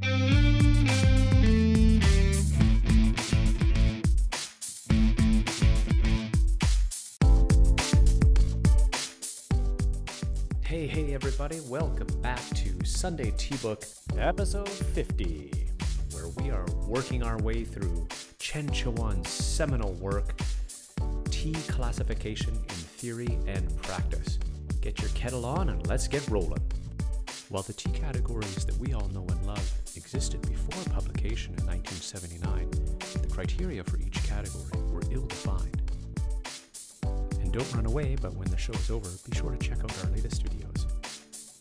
Hey, hey, everybody, welcome back to Sunday Tea Book, episode 50, where we are working our way through Chen Chuan's seminal work, Tea Classification in Theory and Practice. Get your kettle on and let's get rolling. While the tea categories that we all know and love existed before publication in 1979, the criteria for each category were ill defined. And don't run away, but when the show is over, be sure to check out our latest videos.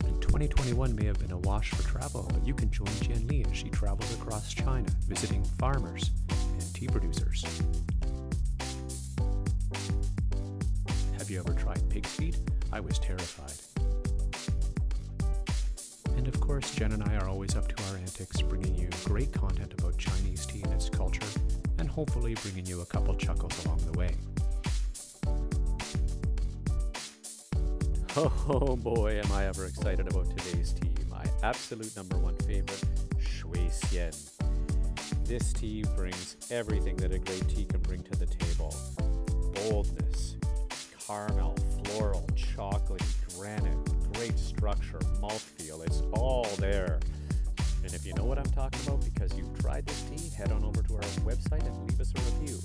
And 2021 may have been a wash for travel, but you can join Jen Li as she travels across China, visiting farmers and tea producers. Have you ever tried pig's feet? I was terrified. And of course, Jen and I are always up to our antics, bringing you great content about Chinese tea and its culture, and hopefully bringing you a couple chuckles along the way. Oh boy, am I ever excited about today's tea. My absolute number one favorite, Shui Xian. This tea brings everything that a great tea can bring to the table boldness, caramel, floral, chocolatey, granite, great structure, mouthfeel. It's all there. And if you know what I'm talking about because you've tried this tea, head on over to our website and leave us a review.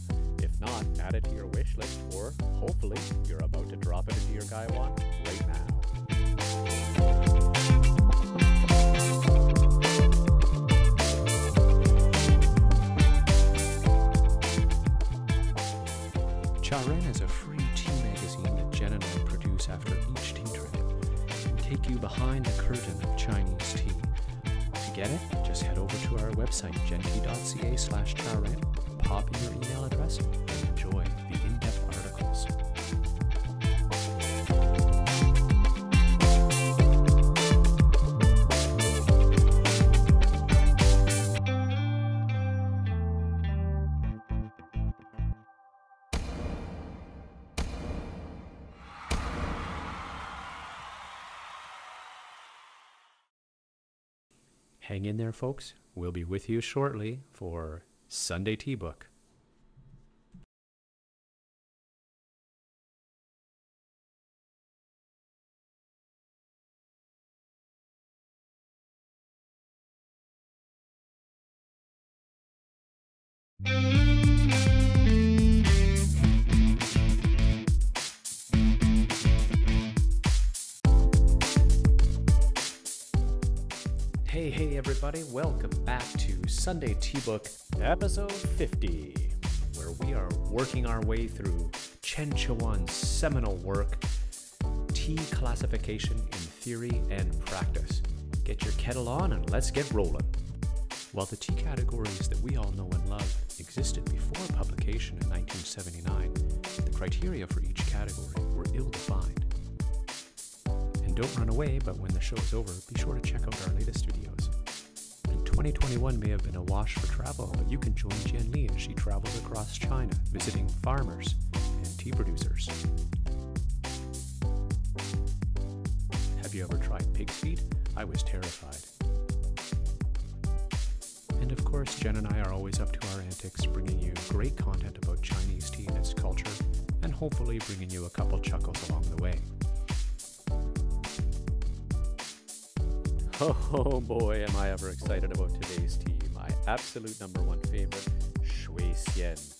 If not, add it to your wish list, or hopefully you're about to drop it into your Gaiwan right now. Charan is a you behind the curtain of Chinese tea. To get it, just head over to our website, zhentea.ca slash charan, pop in your email address, and enjoy the in-depth articles. Hang in there, folks. We'll be with you shortly for Sunday Tea Book. Everybody, welcome back to Sunday Tea Book, episode 50, where we are working our way through Chen Chuan's seminal work, Tea Classification in Theory and Practice. Get your kettle on and let's get rolling. While the tea categories that we all know and love existed before publication in 1979, the criteria for each category were ill defined. And don't run away, but when the show is over, be sure to check out our latest videos. And 2021 may have been a wash for travel, but you can join Jen Li as she travels across China, visiting farmers and tea producers. Have you ever tried pig's feet? I was terrified. And of course, Jen and I are always up to our antics, bringing you great content about Chinese tea and its culture, and hopefully bringing you a couple chuckles along the way. Oh boy, am I ever excited about today's tea. My absolute number one favorite, Shui Xian.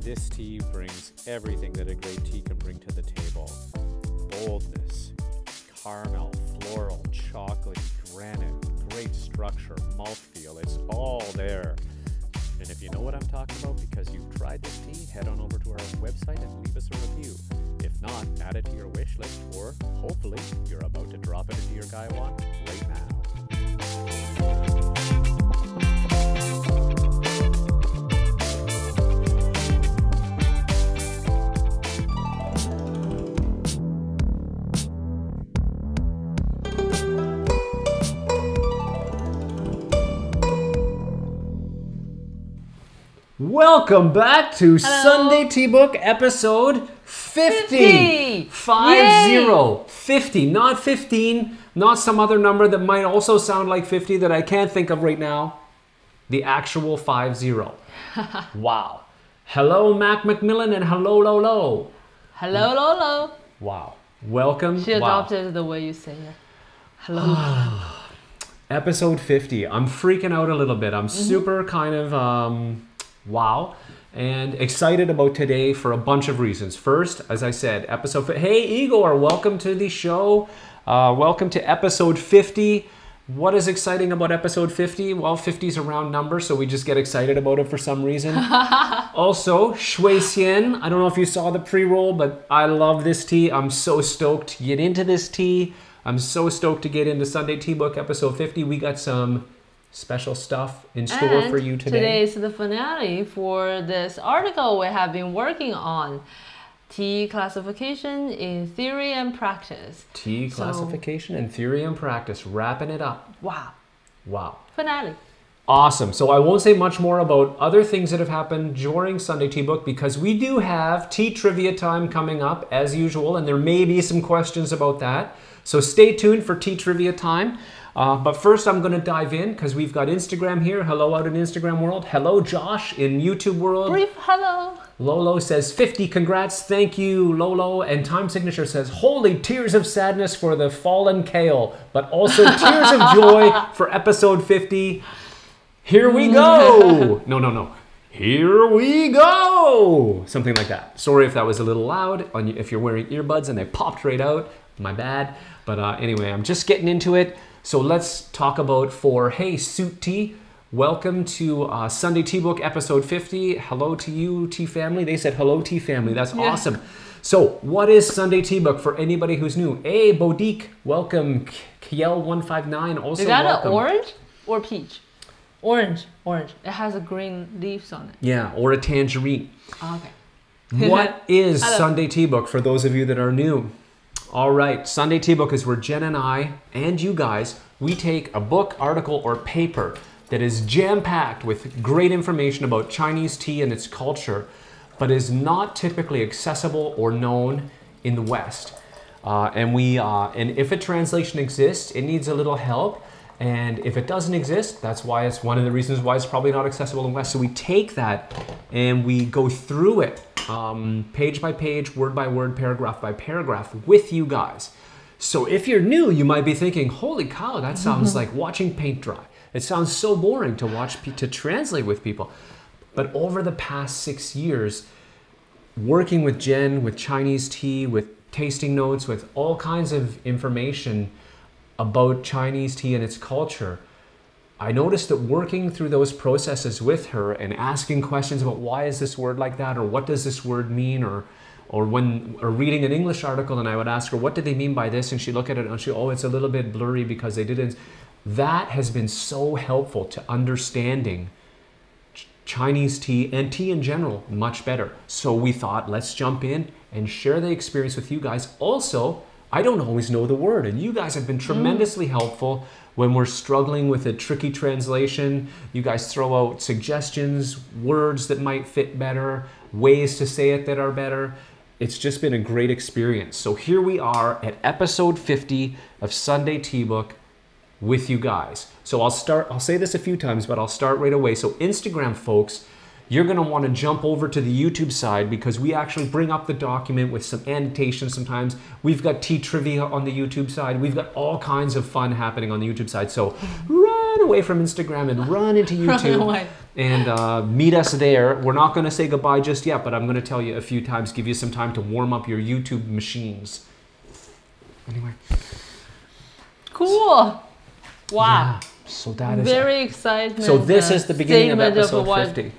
This tea brings everything that a great tea can bring to the table boldness, caramel, floral, chocolatey, granite, great structure, mouthfeel. It's all there. And if you know what I'm talking about because you've tried this tea, head on over to our website and leave us a review. If not, add it to your wish list, or hopefully you're about to drop it into your Gaiwan right now. Welcome back to Hello. Sunday Tea Book episode 50. 50. Five zero. 50, not 15, not some other number that might also sound like 50 that I can't think of right now. The actual 50. wow. Hello, Mac McMillan, and hello, Lolo. Hello, Lolo. Wow. Welcome. She wow. adopted the way you say it. Hello. Episode 50. I'm freaking out a little bit. Mm-hmm. I'm super kind of um, wow and excited about today for a bunch of reasons. First, as I said, episode. Hey, Igor, welcome to the show. Uh, welcome to episode 50. What is exciting about episode 50? Well, 50 is a round number, so we just get excited about it for some reason. also, Shui Xian. I don't know if you saw the pre roll, but I love this tea. I'm so stoked to get into this tea. I'm so stoked to get into Sunday Tea Book episode 50. We got some special stuff in store and for you today. Today is the finale for this article we have been working on. T classification in theory and practice. Tea So- classification and theory and practice, wrapping it up. Wow. Wow. Finale. Awesome. So I won't say much more about other things that have happened during Sunday Tea Book because we do have tea trivia time coming up as usual, and there may be some questions about that. So stay tuned for tea trivia time. Uh, but first, I'm going to dive in because we've got Instagram here. Hello out in Instagram world. Hello, Josh in YouTube world. Brief hello. Lolo says 50 congrats, thank you, Lolo. And Time Signature says, Holy tears of sadness for the fallen Kale, but also tears of joy for episode 50. Here we go. No, no, no. Here we go. Something like that. Sorry if that was a little loud. On you- If you're wearing earbuds and they popped right out, my bad. But uh, anyway, I'm just getting into it. So let's talk about for Hey Suit Tea. Welcome to uh, Sunday Tea Book episode 50. Hello to you, Tea Family. They said hello, Tea Family. That's Yeah. awesome. So, what is Sunday Tea Book for anybody who's new? Hey, Bodique, welcome. Kiel159, also Is that welcome. an orange or peach? Orange, orange. It has a green leaves on it. Yeah, or a tangerine. Oh, okay. What is Sunday Tea Book for those of you that are new? All right, Sunday Tea Book is where Jen and I and you guys we take a book, article, or paper that is jam packed with great information about Chinese tea and its culture, but is not typically accessible or known in the West. Uh, and we uh, and if a translation exists, it needs a little help. And if it doesn't exist, that's why it's one of the reasons why it's probably not accessible in West. So we take that and we go through it um, page by page, word by word, paragraph by paragraph with you guys. So if you're new, you might be thinking, "Holy cow, that sounds like watching paint dry." It sounds so boring to watch to translate with people. But over the past six years, working with Jen, with Chinese tea, with tasting notes, with all kinds of information about Chinese tea and its culture, I noticed that working through those processes with her and asking questions about why is this word like that or what does this word mean or or when or reading an English article and I would ask her what did they mean by this and she'd look at it and she oh it's a little bit blurry because they didn't that has been so helpful to understanding Ch- Chinese tea and tea in general much better. So we thought, let's jump in and share the experience with you guys. Also, I don't always know the word, and you guys have been mm. tremendously helpful when we're struggling with a tricky translation. You guys throw out suggestions, words that might fit better, ways to say it that are better. It's just been a great experience. So here we are at episode 50 of Sunday Tea Book with you guys. So I'll start, I'll say this a few times, but I'll start right away. So, Instagram folks, you're going to want to jump over to the YouTube side because we actually bring up the document with some annotations sometimes. We've got tea trivia on the YouTube side. We've got all kinds of fun happening on the YouTube side. So, run away from Instagram and run into Run YouTube away. and uh, meet us there. We're not going to say goodbye just yet, but I'm going to tell you a few times, give you some time to warm up your YouTube machines. Anyway. Cool. Wow. Yeah, so that is Very exciting. So this is the beginning of episode what 50.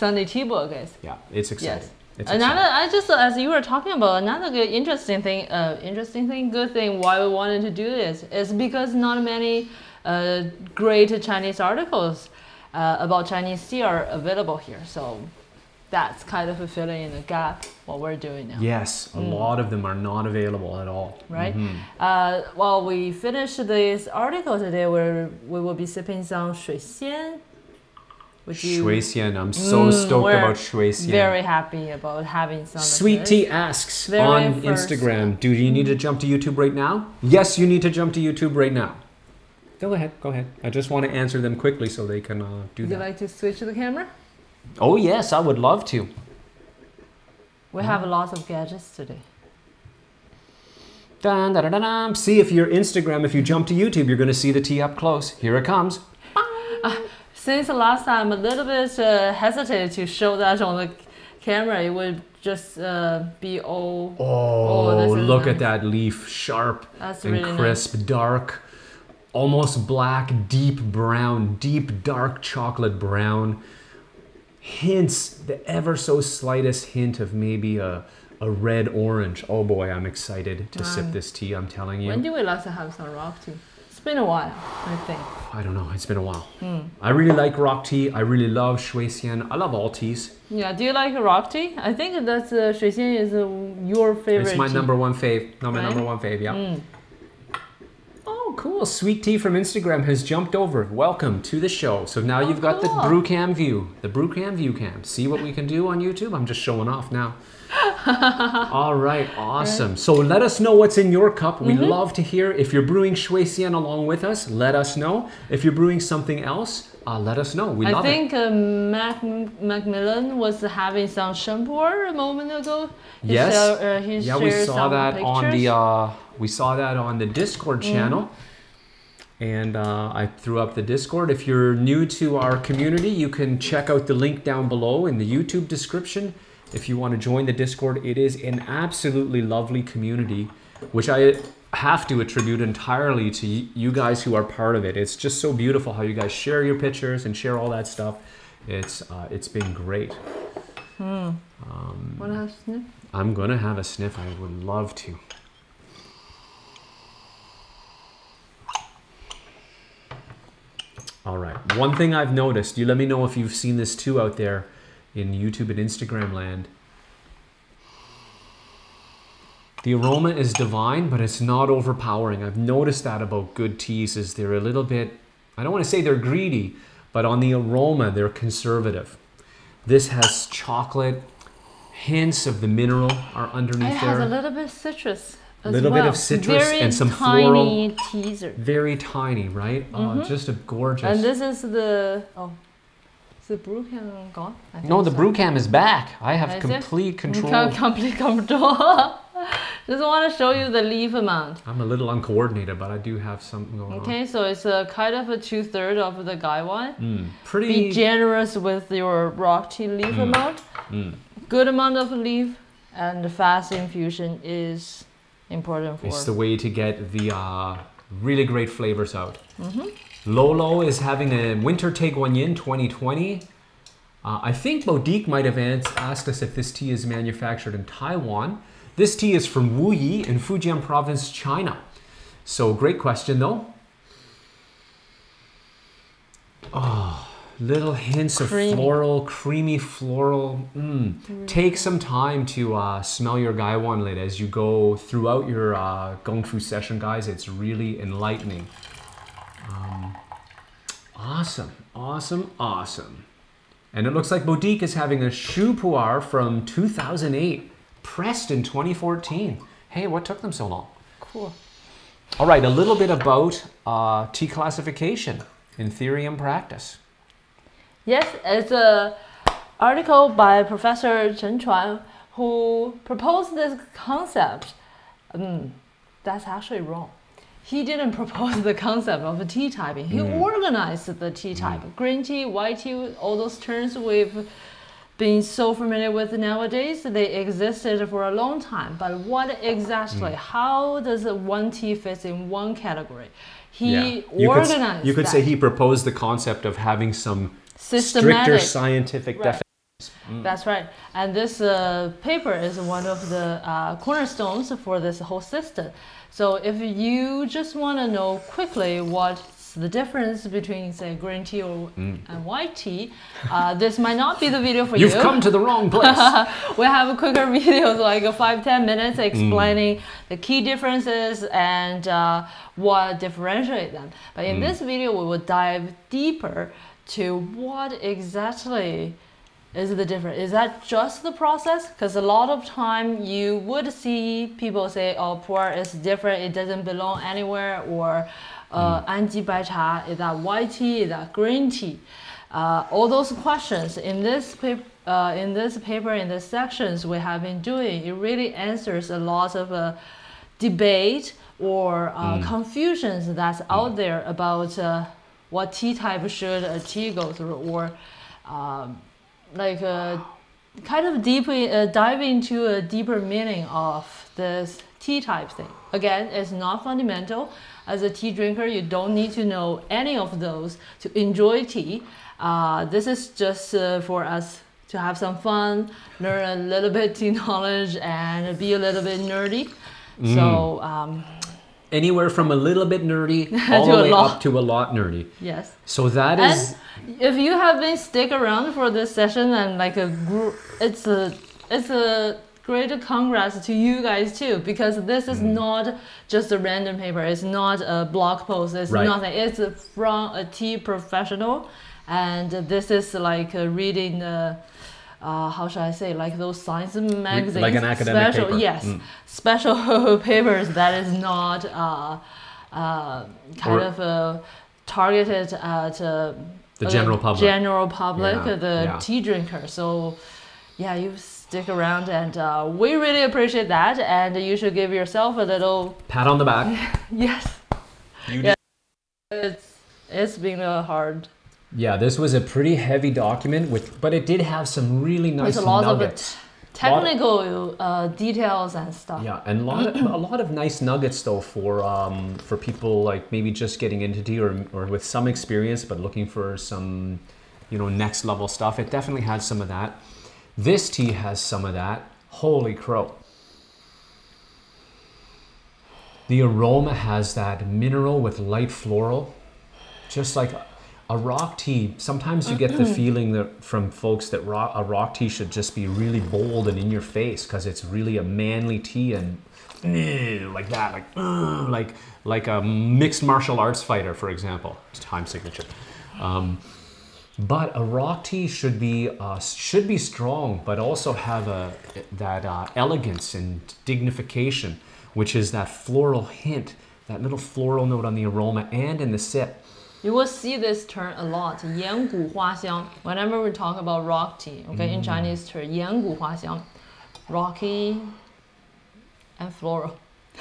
Sunday tea book is. Yeah, it's exciting. Yes. It's Another, exciting. I just as you were talking about another good, interesting thing, uh, interesting thing, good thing why we wanted to do this is because not many uh, great Chinese articles uh, about Chinese tea are available here. So that's kind of filling in the gap what we're doing now. Yes, a lot of them are not available at all. Right? Mm -hmm. Uh, while we finish this article today, we're, we will be sipping some 水仙, Would you Shui Xian. I'm so Mm, stoked about Shui Xian. very happy about having some Sweet. Tea asks Very on first- Instagram, do you need to jump to YouTube right now? Yes, you need to jump to YouTube right now. Go ahead, go ahead. I just want to answer them quickly so they can uh, do that. Would you like to switch the camera? oh, yes, I would love to. We have lots of gadgets today. Dun, da, da, dum. See, if you're Instagram, if you jump to YouTube, you're going to see the tea up close. Here it comes. Since the last time, a little bit uh, hesitated to show that on the camera. It would just uh, be all. Oh, is look nice. at that leaf. Sharp That's and really crisp, dark, almost black, deep brown, deep dark chocolate brown. Hints, the ever so slightest hint of maybe a, a red orange. Oh boy, I'm excited to sip Um, this tea, I'm telling you. When did we last have some rock tea? It's been a while, I think. I don't know, it's been a while. Hmm. I really like rock tea. I really love shui xian. I love all teas. Yeah, do you like rock tea? I think that's uh, 水仙 is uh, your favorite. It's my tea. number one fave. No, my Right? number one fave, yeah. Mm. Oh, cool. Sweet Tea from Instagram has jumped over. Welcome to the show. So now you've got the cool. brew cam view. The brew cam view cam. See what we can do on YouTube? I'm just showing off now. All right, awesome. So let us know what's in your cup. We Mm-hmm. love to hear. If you're brewing Shui Xian along with us, let us know. If you're brewing something else, uh, let us know. We I love it. I think uh, Mac Macmillan was having some shampoo a moment ago. He Yes. uh, yeah, we saw that on the uh, we saw that on the Discord channel, and uh, I threw up the Discord. If you're new to our community, you can check out the link down below in the YouTube description. If you want to join the Discord, it is an absolutely lovely community, which I have to attribute entirely to you guys who are part of it. It's just so beautiful how you guys share your pictures and share all that stuff. It's uh, it's been great. Um, Wanna have sniff? I'm gonna have a sniff. I would love to. All right. One thing I've noticed, you let me know if you've seen this too out there in YouTube and Instagram land. The aroma is divine, but it's not overpowering. I've noticed that about good teas is they're a little bit I don't want to say they're greedy, but on the aroma they're conservative. This has chocolate, hints of the mineral are underneath It underneath has a little bit of citrus. a Little bit of citrus Very and some tiny teaser. Very tiny, right? Oh, just a gorgeous. Mm-hmm. And this is the oh, the brew can gone? I think no, the so. brew cam is back. I have Is it? complete control. Com- complete control. Just want to show you the leaf amount. I'm a little uncoordinated, but I do have something going on. Okay, so it's a kind of a two third of the guy one. Mm, Be generous with your rock tea leaf amount. Mm. Good amount of leaf, and the fast infusion is important for. It's the way to get the uh, really great flavors out. Mm-hmm. Lolo is having a Winter Tie Guan Yin 2020. Uh, I think Modique might have asked us if this tea is manufactured in Taiwan. This tea is from Wuyi in Fujian province, China. So, great question though. Oh, little hints of floral, creamy floral. Mm. Take some time to uh, smell your Gaiwan lid as you go throughout your uh, Gong Fu session, guys. It's really enlightening. Um, awesome, awesome, awesome. And it looks like Boudique is having a Shu Pu'er from 2008, pressed in 2014. Hey, what took them so long? cool. All right, a little bit about uh, tea classification in theory and practice. Yes, it's a article by Professor Chen Chuan who proposed this concept. Um, that's actually wrong. He didn't propose the concept of a tea typing. He mm. organized the tea mm. type. Green tea, white tea, all those terms we've been so familiar with nowadays, they existed for a long time. But what exactly, mm. how does one tea fit in one category? He you could, organized you could say he proposed the concept of having some stricter systematic scientific Right. definition. That's right. And this uh, paper is one of the uh, cornerstones for this whole system. So if you just want to know quickly what's the difference between, say, green tea or, and white tea, uh, this might not be the video for You've you. come to the wrong place. we have a quicker videos, like a five ten minutes, Mm. explaining the key differences and uh, what differentiate them. But Mm. in this video, we will dive deeper to what exactly is the difference? Is that just the process? Because a lot of time you would see people say, "Oh, pu'er is different. It doesn't belong anywhere," or uh, "Anji bai cha is that white tea? Is that green tea?" Uh, all those questions in this paper, uh, in this paper, in the sections we have been doing, it really answers a lot of uh, debate or uh, confusions that's out there about uh, what tea type should a tea go through, or um, like uh, kind of deeply uh, dive into a deeper meaning of this tea type thing. Again, it's not fundamental. As a tea drinker, you don't need to know any of those to enjoy tea. Uh, this is just uh, for us to have some fun, learn a little bit tea knowledge, and be a little bit nerdy. So um, Anywhere from a little bit nerdy all To the a way lot. up to a lot nerdy. yes. So that is And if you have been stick around for this session and like a group, it's a it's a great congrats to you guys too because this is Mm. not just a random paper. It's not a blog post. It's Right. nothing. It's from a tea professional, and this is like reading. Uh, uh, how should I say, like those science magazines, like an academic special, paper. yes, Mm. special papers that is not uh, uh, kind Or- of uh, targeted at uh, The general public. general public, Yeah, uh, the yeah. tea drinker. So, yeah, you stick around, and uh, we really appreciate that. And you should give yourself a little pat on the back. yes. You Yeah. It's it's been a hard Yeah, this was a pretty heavy document with, but it did have some really nice with a lot nuggets. of technical uh, details and stuff. Yeah, and a lot of a lot of nice nuggets though for um, for people like maybe just getting into tea or or with some experience but looking for some you know next level stuff. It definitely had some of that. This tea has some of that. Holy crow! The aroma has that mineral with light floral, just like a rock tea. Sometimes you get the feeling that from folks that rock, a rock tea should just be really bold and in your face because it's really a manly tea and like that, like like like a mixed martial arts fighter, for example. Time signature. Um, but a rock tea should be uh, should be strong, but also have a that uh, elegance and dignification, which is that floral hint, that little floral note on the aroma and in the sip. You will see this term a lot, 岩谷花香. Whenever we talk about rock tea, okay, in Chinese term, 岩谷花香, rocky and floral.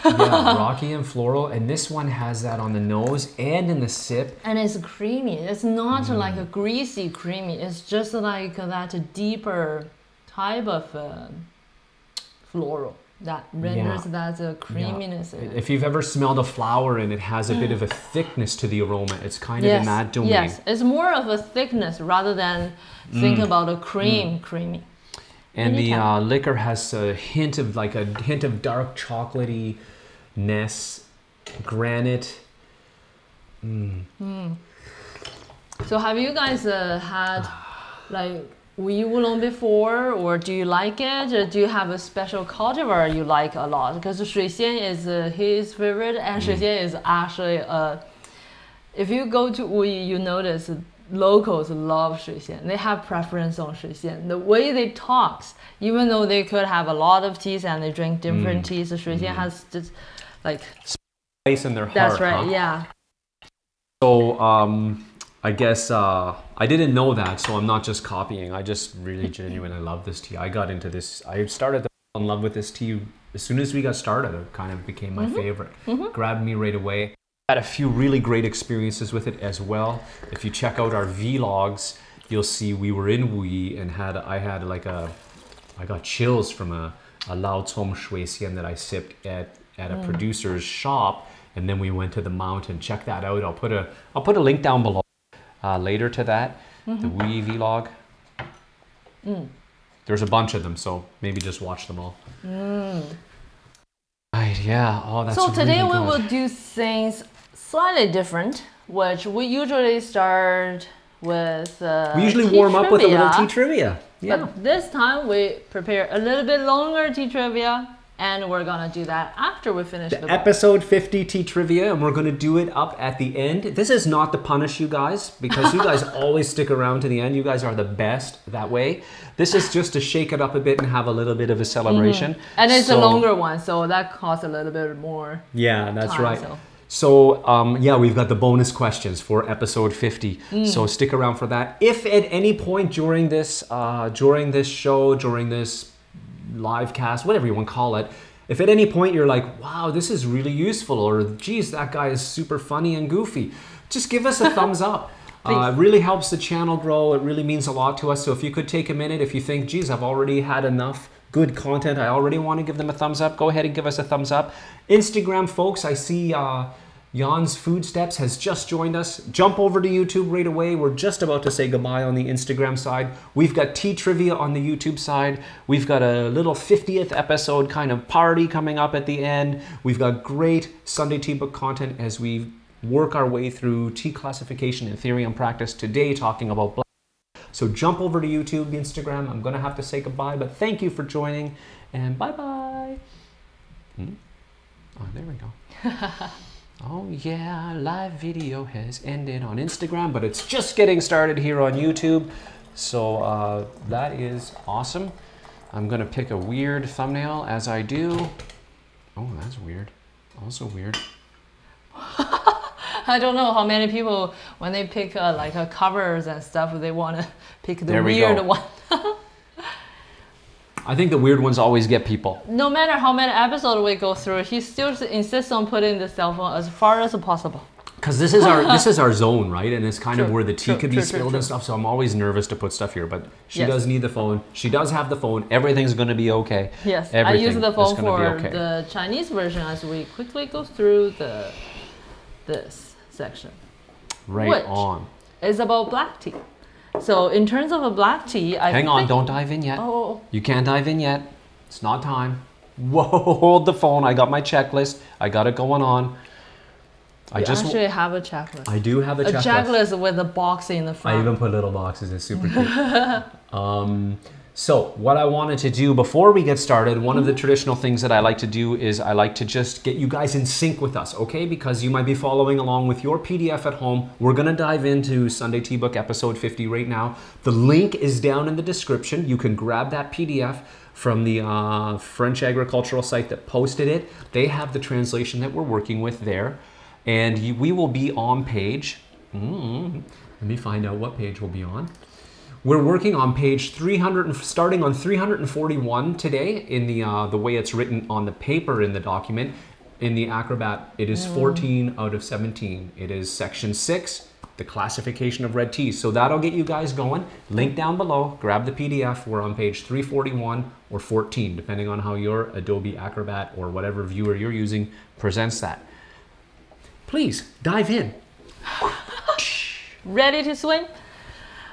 Yeah, rocky and floral, and this one has that on the nose and in the sip. And it's creamy. It's not like a greasy creamy. It's just like that deeper type of uh, floral that renders that uh, creaminess. in it. If you've ever smelled a flower and it has a bit of a thickness to the aroma, it's kind of in that domain. Yes, it's more of a thickness rather than think about a cream creamy. And the uh, liquor has a hint of like a hint of dark chocolatey ness, granite. Mm. So have you guys uh, had like Wu Oolong before, or do you like it? Or do you have a special cultivar you like a lot? Because Shui Xian is uh, his favorite, and Shui Xian is actually uh, if you go to Wuyi, you notice locals love Shui Xian. They have preference on Shui Xian. The way they talk, even though they could have a lot of teas and they drink different teas, Shui Xian has just like space in their heart. that's right, huh? yeah. So um, I guess uh, I didn't know that, so I'm not just copying. I just really genuinely love this tea. I got into this. I started to fall in love with this tea as soon as we got started. It kind of became my mm-hmm. favorite. Mm-hmm. Grabbed me right away. Had a few really great experiences with it as well. If you check out our vlogs, you'll see we were in Wuyi and had I had like a I got chills from a, a Lao Cong Shui Xian that I sipped at, at a mm. producer's shop. And then we went to the mountain. Check that out. I'll put a I'll put a link down below uh, later to that. The Wuyi vlog. There's a bunch of them, so maybe just watch them all. Right, yeah. Oh, that's So today really we will do things slightly different, which we usually start with. Uh, We usually warm up with a little tea trivia. Yeah. But this time we prepare a little bit longer tea trivia. And we're gonna do that after we finish the, book. Episode 50 Tea Trivia, and we're going to do it up at the end. This is not to punish you guys because you guys always stick around to the end. You guys are the best that way. This is just to shake it up a bit and have a little bit of a celebration. And it's a longer one, so that costs a little bit more. Yeah, that's time, right. so. So, um, yeah, we've got the bonus questions for episode 50. Mm. So stick around for that. If at any point during this, uh, during this show, during this live cast, whatever you want to call it, if at any point you're like, wow, this is really useful, or geez, that guy is super funny and goofy, just give us a thumbs up. Uh, it really helps the channel grow. It really means a lot to us. So if you could take a minute, if you think, geez, I've already had enough good content, I already want to give them a thumbs up, go ahead and give us a thumbs up. Instagram folks, I see uh, Jan's Food Steps has just joined us. Jump over to YouTube right away. We're just about to say goodbye on the Instagram side. We've got tea trivia on the YouTube side. We've got a little 50th episode kind of party coming up at the end. We've got great Sunday tea book content as we work our way through tea classification and theory and practice today, talking about black. So jump over to YouTube, Instagram. I'm going to have to say goodbye, but thank you for joining and bye bye. Hmm? Oh, there we go. oh, yeah, live video has ended on Instagram, but it's just getting started here on YouTube. So uh, that is awesome. I'm going to pick a weird thumbnail as I do. Oh, that's weird. Also weird. I don't know how many people when they pick uh, like uh, covers and stuff, they want to pick the There we weird go. one. I think the weird ones always get people. no matter how many episodes we go through, he still insists on putting the cell phone as far as possible. Because this is our this is our zone, right? And it's kind of where the tea true, could be true, true, spilled true. and stuff. So I'm always nervous to put stuff here. But she Yes. does need the phone. She does have the phone. Everything's gonna be okay. Yes, Everything I use the phone for okay. the Chinese version as we quickly go through the this section. Right Which? on. It's about black tea. So in terms of a black tea, I Hang on, don't dive in yet. Oh, You can't dive in yet. It's not time. Whoa, hold the phone. I got my checklist. I got it going on. I you just actually have a checklist. I do have a, a checklist. checklist with a box in the front. I even put little boxes. It's super cute. um, so what I wanted to do before we get started, one of the traditional things that I like to do is I like to just get you guys in sync with us, okay? Because you might be following along with your PDF at home. We're gonna dive into Sunday Tea Book episode 50 right now. The link is down in the description. You can grab that PDF from the uh, French agricultural site that posted it. They have the translation that we're working with there. And you, we will be on page. Mm, let me find out what page we'll be on. We're working on page 300, starting on 341 today in the uh, the way it's written on the paper in the document. In the Acrobat, it is 14 out of 17. It is section six, the classification of red teas. So that'll get you guys going. Link down below. Grab the PDF. We're on page 341 or 14, depending on how your Adobe Acrobat or whatever viewer you're using presents that. Please dive in. Ready to swing?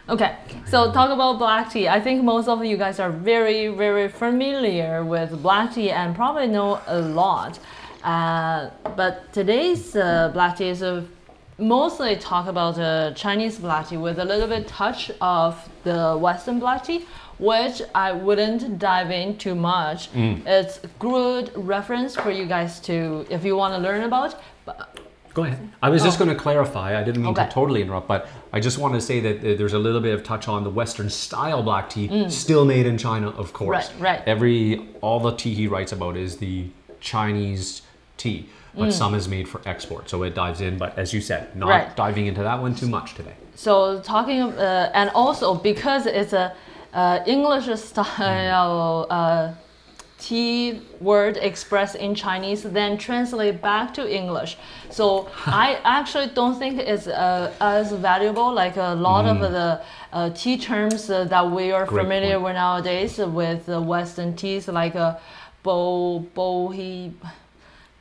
Okay, so talk about black tea. I think most of you guys are very, very familiar with black tea and probably know a lot. Uh, but today's uh, black tea is a mostly talk about uh, Chinese black tea with a little bit touch of the Western black tea, which I wouldn't dive in too much. It's good reference for you guys to if you want to learn about. But Go ahead. I was just going to clarify. I didn't mean Oh. Okay. to totally interrupt, but I just want to say that uh, there's a little bit of touch on the Western style black tea, still made in China, of course. Mm. Right, right. Every all the tea he writes about is the Chinese tea, Mm. but some is made for export, so it dives in. But as you said, not Right. diving into that one too much today. So talking uh, and also because it's a uh, English style uh, T word expressed in Chinese, then translate back to English. So I actually don't think it's uh, as valuable like a lot of the uh, tea terms uh, that we are Mm. Great familiar point. with nowadays with uh, Western teas like a bo Bohea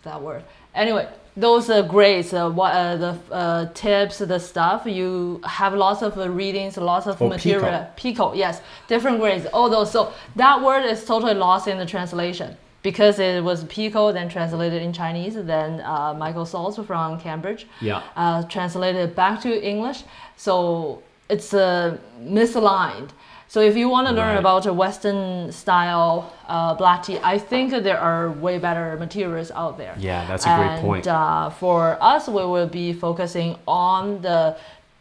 that word. Anyway, those uh, grades, uh, what uh, the uh, tips, the stuff. You have lots of uh, readings, lots of Oh, material. Pekoe, yes, different grades. All those. So that word is totally lost in the translation because it was Pekoe, then translated in Chinese. Then uh, Michael Salt from Cambridge Yeah. uh, translated back to English. So it's uh, misaligned. So if you want to learn Right. about a Western style uh, black tea, I think there are way better materials out there. Yeah, that's a great and, point. Uh, for us, we will be focusing on the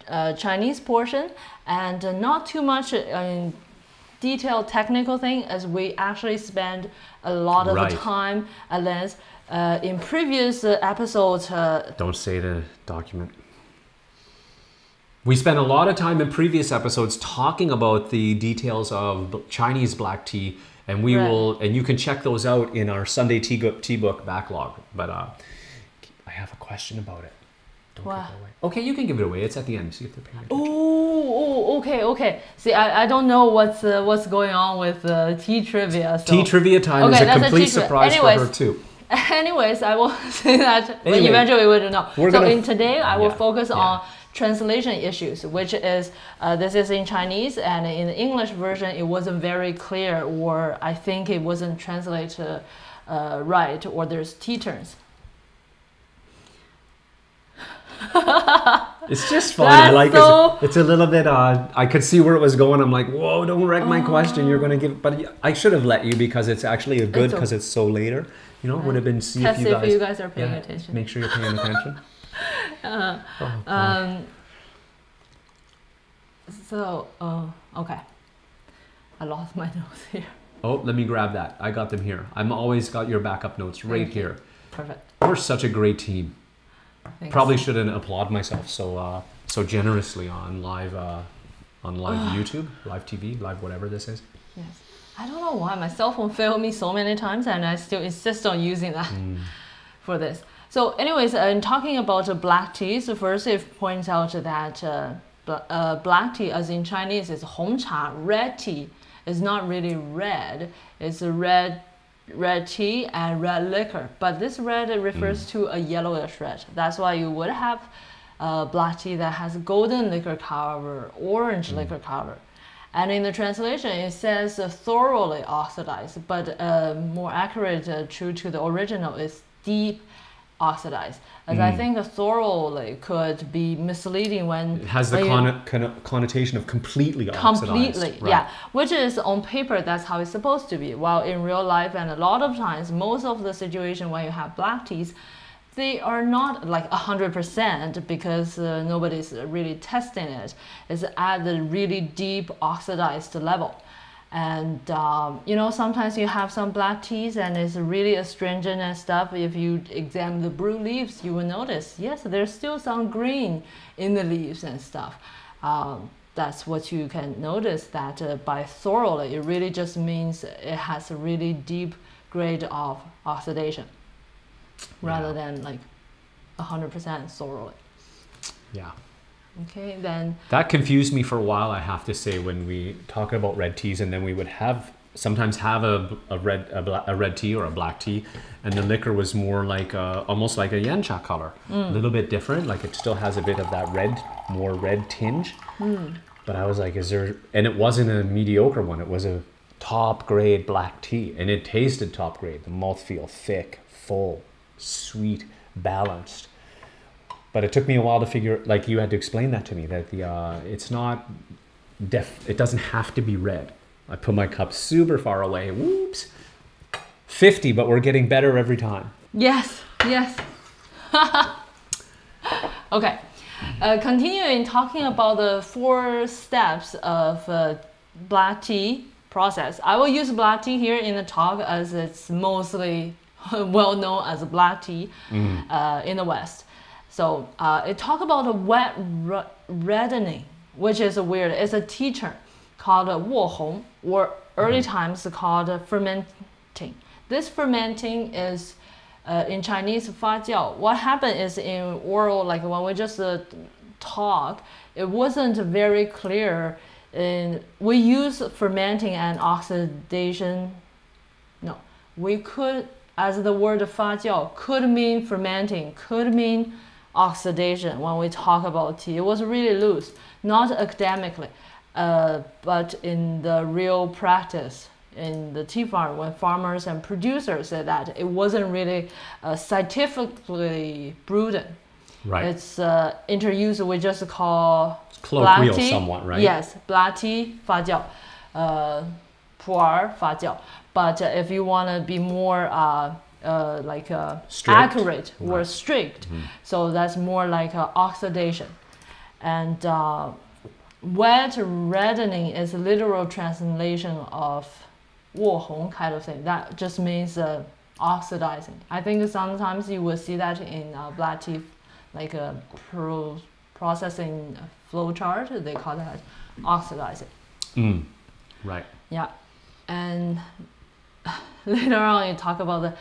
uh, Chinese portion and uh, not too much in detailed technical thing as we actually spend a lot of Right. time at length uh, in previous uh, episodes. Uh, Don't say the document. We spent a lot of time in previous episodes talking about the details of Chinese black tea, and we Right. will, and you can check those out in our Sunday tea, go- tea book backlog. But uh, I have a question about it. Don't Wow. give it away. Okay, you can give it away. It's at the end. See if they're paying attention. oh, okay, okay. See, I, I don't know what's uh, what's going on with uh, tea trivia. So. Tea trivia time Okay, is a that's a complete surprise Anyways, for her too. Anyways, I will say that Anyway, eventually we will know. so in today, I will Yeah, focus yeah. on translation issues, which is uh, this is in Chinese and in the English version it wasn't very clear, or I think it wasn't translated uh, right, or there's T turns. It's just fun. I like so- it. It's a little bit. Uh, I could see where it was going. I'm like, whoa, don't wreck my question. You're gonna give. But I should have let you because it's actually a good It's because it's so later. You know, would have been see Test if you if guys. you guys are paying yeah, attention. Make sure you're paying attention. Uh, Oh, um, so, uh, okay. I lost my notes here. oh, let me grab that. I got them here. I'm always got your backup notes right Thank you. here. Perfect. We're such a great team. Thanks. Probably shouldn't applaud myself so uh, so generously on live uh, on live YouTube, live TV, live whatever this is. Yes. I don't know why my cell phone failed me so many times and I still insist on using that for this. So anyways, uh, in talking about uh, black tea, so first it points out that uh, uh, black tea as in Chinese is hong cha, red tea. It's not really red. It's a red red tea and red liquor. But this red refers to a yellowish red. That's why you would have uh, black tea that has golden liquor color, orange liquor color. And in the translation, it says uh, thoroughly oxidized, but uh, more accurate, uh, true to the original, is deep oxidized. As I think a thoroughly could be misleading when It has the conno- conno- connotation of completely oxidized. completely Right. yeah which is on paper that's how it's supposed to be while in real life and a lot of times most of the situation when you have black teas they are not like 100% because uh, nobody's really testing it it's at the really deep oxidized level and um, you know sometimes you have some black teas and it's really astringent and stuff if you examine the brew leaves you will notice yes there's still some green in the leaves and stuff um, that's what you can notice that uh, by thoroughly it really just means it has a really deep grade of oxidation rather Yeah. than like 100% thoroughly Yeah. Okay then That confused me for a while, I have to say, when we talk about red teas, and then we would have sometimes have a, a red a, bla- a red tea or a black tea, and the liquor was more like a, almost like a yancha color, a little bit different. Like it still has a bit of that red, more red tinge. Mm. But I was like, is there? And it wasn't a mediocre one. It was a top grade black tea, and it tasted top grade. The mouthfeel thick, full, sweet, balanced but it took me a while to figure like you had to explain that to me that the uh, it's not def it doesn't have to be red i put my cup super far away whoops 50 but we're getting better every time Yes, yes. okay. Uh, continuing talking about the four steps of uh, black tea process. I will use black tea here in the talk as it's mostly well known as black tea uh, in the West. So uh, it talk about a wet reddening, which is weird. It's a teacher called Wu Hong, or early mm-hmm. times called fermenting. This fermenting is uh, in Chinese Fa Jiao. What happened is in oral, like when we just uh, talk, it wasn't very clear. In, we use fermenting and oxidation. No, we could, as the word Fa Jiao, could mean fermenting, could mean oxidation when we talk about tea. It was really loose, not academically, uh, but in the real practice in the tea farm, when farmers and producers said that it wasn't really uh, scientifically brewed. right It's uh, introduced, we just call colloquial black tea. somewhat right Yes, black tea 发酵. uh, 普洱发酵. But uh, if you want to be more uh, like uh, accurate or Right. strict, so that's more like uh, oxidation. And uh, wet reddening is a literal translation of 卧红 kind of thing. That just means uh, oxidizing. I think sometimes you will see that in uh, black tea, like a pro- processing flow chart. They call that oxidizing. Mm. Right. Yeah, and later on you talk about the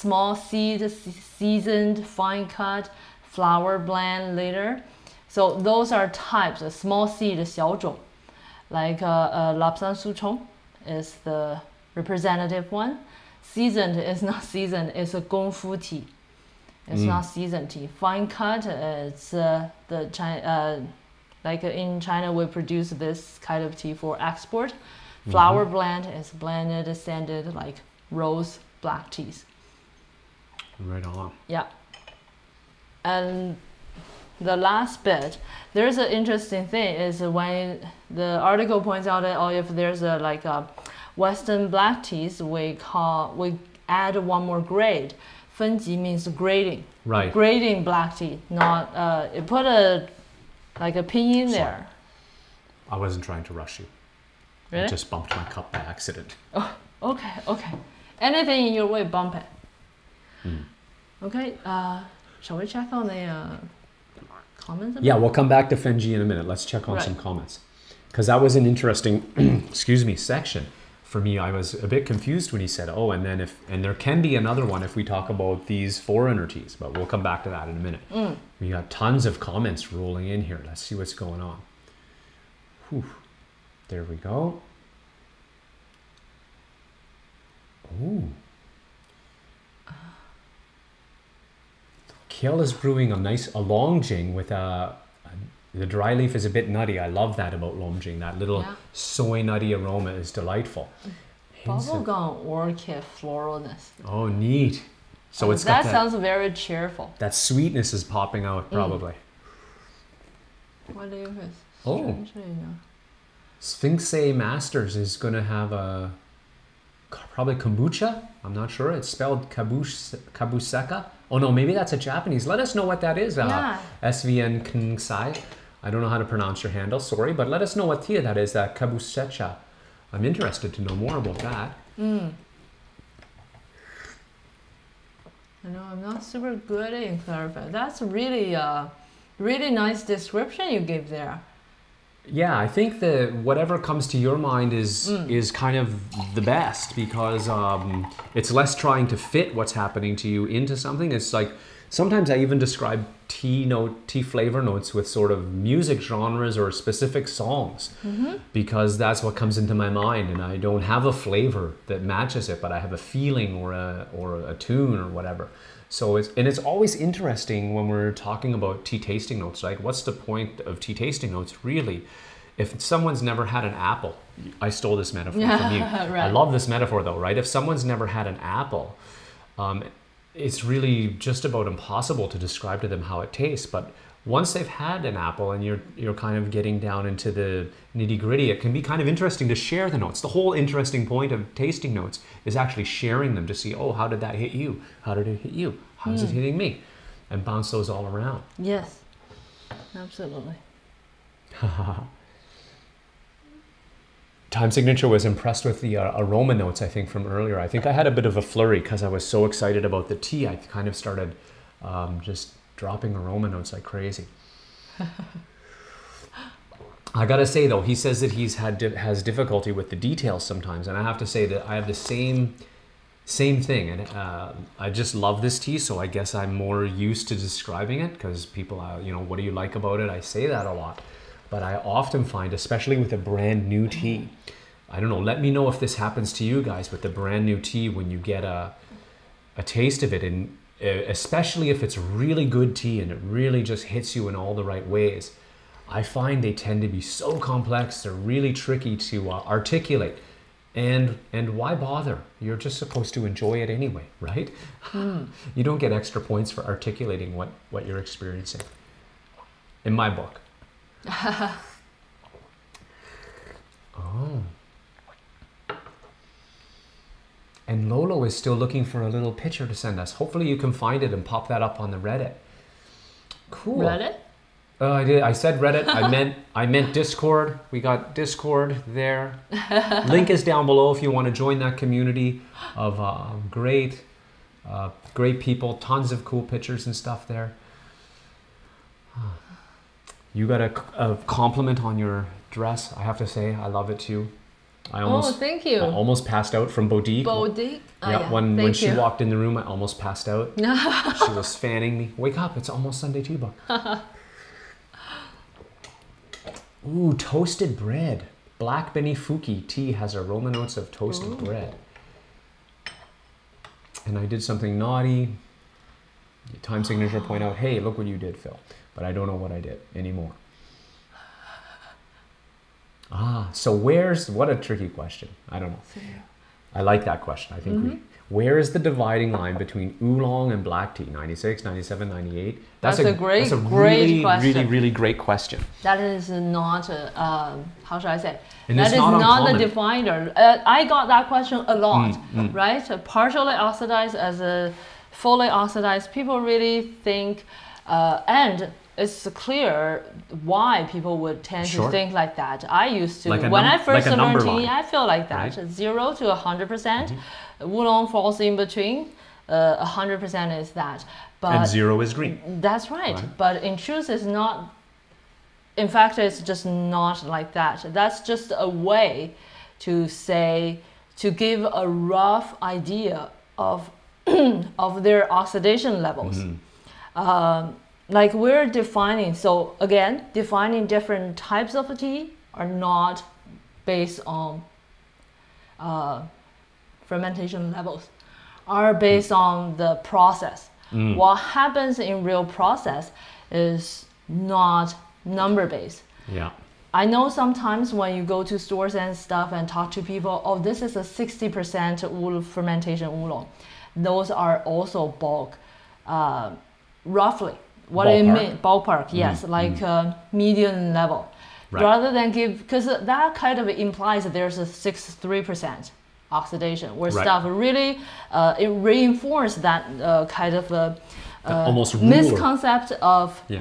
small seed, seasoned, fine cut, flower blend later. So those are types. A small seed 小种, like uh, uh, Lapsang Souchong is the representative one. Seasoned is not seasoned. It's a Gongfu tea. It's Mm. not seasoned tea. Fine cut is uh, the China. Uh, like uh, in China, we produce this kind of tea for export. Flower blend is blended, sanded like rose black teas. Right on. Yeah. And the last bit, there's an interesting thing is when the article points out that oh, if there's a like a Western black teas, we call we add one more grade. 分级 means grading. Right. Grading black tea, not uh, it put a like a pinyin there. I wasn't trying to rush you. I Really? just bumped my cup by accident. Oh, Okay, okay. Anything in your way, bump it. Mm. Okay, uh, shall we check on the uh, comments? Yeah, we'll come back to Fenji in a minute. Let's check on Right. some comments. Because that was an interesting, excuse me, section. For me, I was a bit confused when he said, oh, and then if, and there can be another one if we talk about these foreigner teas, but we'll come back to that in a minute. Mm. We got tons of comments rolling in here. Let's see what's going on. Whew. There we go. Ooh. Kale is brewing a nice a longjing with a, a the dry leaf is a bit nutty. I love that about longjing. That little Yeah. soy nutty aroma is delightful. Bubblegum orchid floralness. oh, neat. So Uh, it's that got that, sounds very cheerful. that sweetness is popping out probably. What do you think? Oh. Strangely enough. Sphinx Masters is going to have a probably kombucha. I'm not sure. It's spelled kabush, kabuseka. Oh no, maybe that's a Japanese. Let us know what that is. Uh, Yeah. SVN Kingsai. I don't know how to pronounce your handle. Sorry, but let us know what tea that is. That kabusecha. I'm interested to know more about that. Mm. I know I'm not super good in clarifying. That's really uh, really nice description you gave there. Yeah, I think that whatever comes to your mind is Mm. is kind of the best because um, it's less trying to fit what's happening to you into something. It's like sometimes I even describe tea note, tea flavor notes with sort of music genres or specific songs because that's what comes into my mind, and I don't have a flavor that matches it, but I have a feeling or a or a tune or whatever. So it's and it's always interesting when we're talking about tea tasting notes. Like, what's the point of tea tasting notes really? If someone's never had an apple, I stole this metaphor from you. I love this metaphor though, right? If someone's never had an apple, um, it's really just about impossible to describe to them how it tastes. But once they've had an apple and you're you're kind of getting down into the nitty gritty, it can be kind of interesting to share the notes. The whole interesting point of tasting notes is actually sharing them to see, oh, how did that hit you? How did it hit you? How's it hitting me? And bounce those all around. Yes, absolutely. Time Signature was impressed with the uh, aroma notes, I think, from earlier. I think I had a bit of a flurry because I was so excited about the tea. I kind of started um, just dropping aroma notes like crazy. I gotta say though, he says that he's had has difficulty with the details sometimes, and I have to say that I have the same same thing. And uh, I just love this tea, so I guess I'm more used to describing it because people, uh, you know, what do you like about it? I say that a lot, but I often find, especially with a brand new tea, I don't know. Let me know if this happens to you guys with the brand new tea when you get a a taste of it, and especially if it's really good tea and it really just hits you in all the right ways. I find they tend to be so complex; they're really tricky to uh, articulate. And and why bother? You're just supposed to enjoy it anyway, right? you don't get extra points for articulating what what you're experiencing. In my book. oh. And Lolo is still looking for a little picture to send us. Hopefully, you can find it and pop that up on the Reddit. Cool. Reddit? Uh, I did. I said Reddit. I meant I meant Discord. We got Discord there. Link is down below if you want to join that community of uh, great, uh, great people. Tons of cool pictures and stuff there. You got a, a compliment on your dress. I have to say, I love it too. I Oh, almost thank you. I almost passed out from Boutique. Boutique? Oh, yeah, when when Thank she you. walked in the room, I almost passed out. she was fanning me. Wake up! It's almost Sunday tea book. Ooh, toasted bread. Black Benifuki tea has aroma notes of toasted bread. And I did something naughty. Time signature point out, hey, look what you did, Phil. But I don't know what I did anymore. Ah, so where's what a tricky question. I don't know. I like that question. I think we where is the dividing line between oolong and black tea? 96, 97, 98? That's a great, that's a great really, question. really, really great question. That is not, uh, um, how should I say? And that is not not the definer. Uh, I got that question a lot, Mm, right? Uh, Partially oxidized as a fully oxidized. People really think, uh, and it's clear why people would tend Sure. to think like that. I used to, Like a when I first like learned tea, I feel like that. right? Mm-hmm. Zero to 100%. Oolong falls in between. Uh, 100% is that. But and zero is green. that's right. Right. But in truth, it's not. In fact, it's just not like that. That's just a way to say to give a rough idea of of their oxidation levels. Um, like we're defining. So again, defining different types of tea are not based on uh, fermentation levels are based on the process. What happens in real process is not number based. Yeah. I know sometimes when you go to stores and stuff and talk to people, oh, this is a 60% ool fermentation oolong. Those are also bulk, uh, roughly. What Ballpark? mean ballpark? Yes, like uh, medium level. Right. Rather than give, because that kind of implies that there's a 63% oxidation, where Right. stuff really uh, it reinforces that uh, kind of a, The uh, almost ruler. misconcept of Yeah.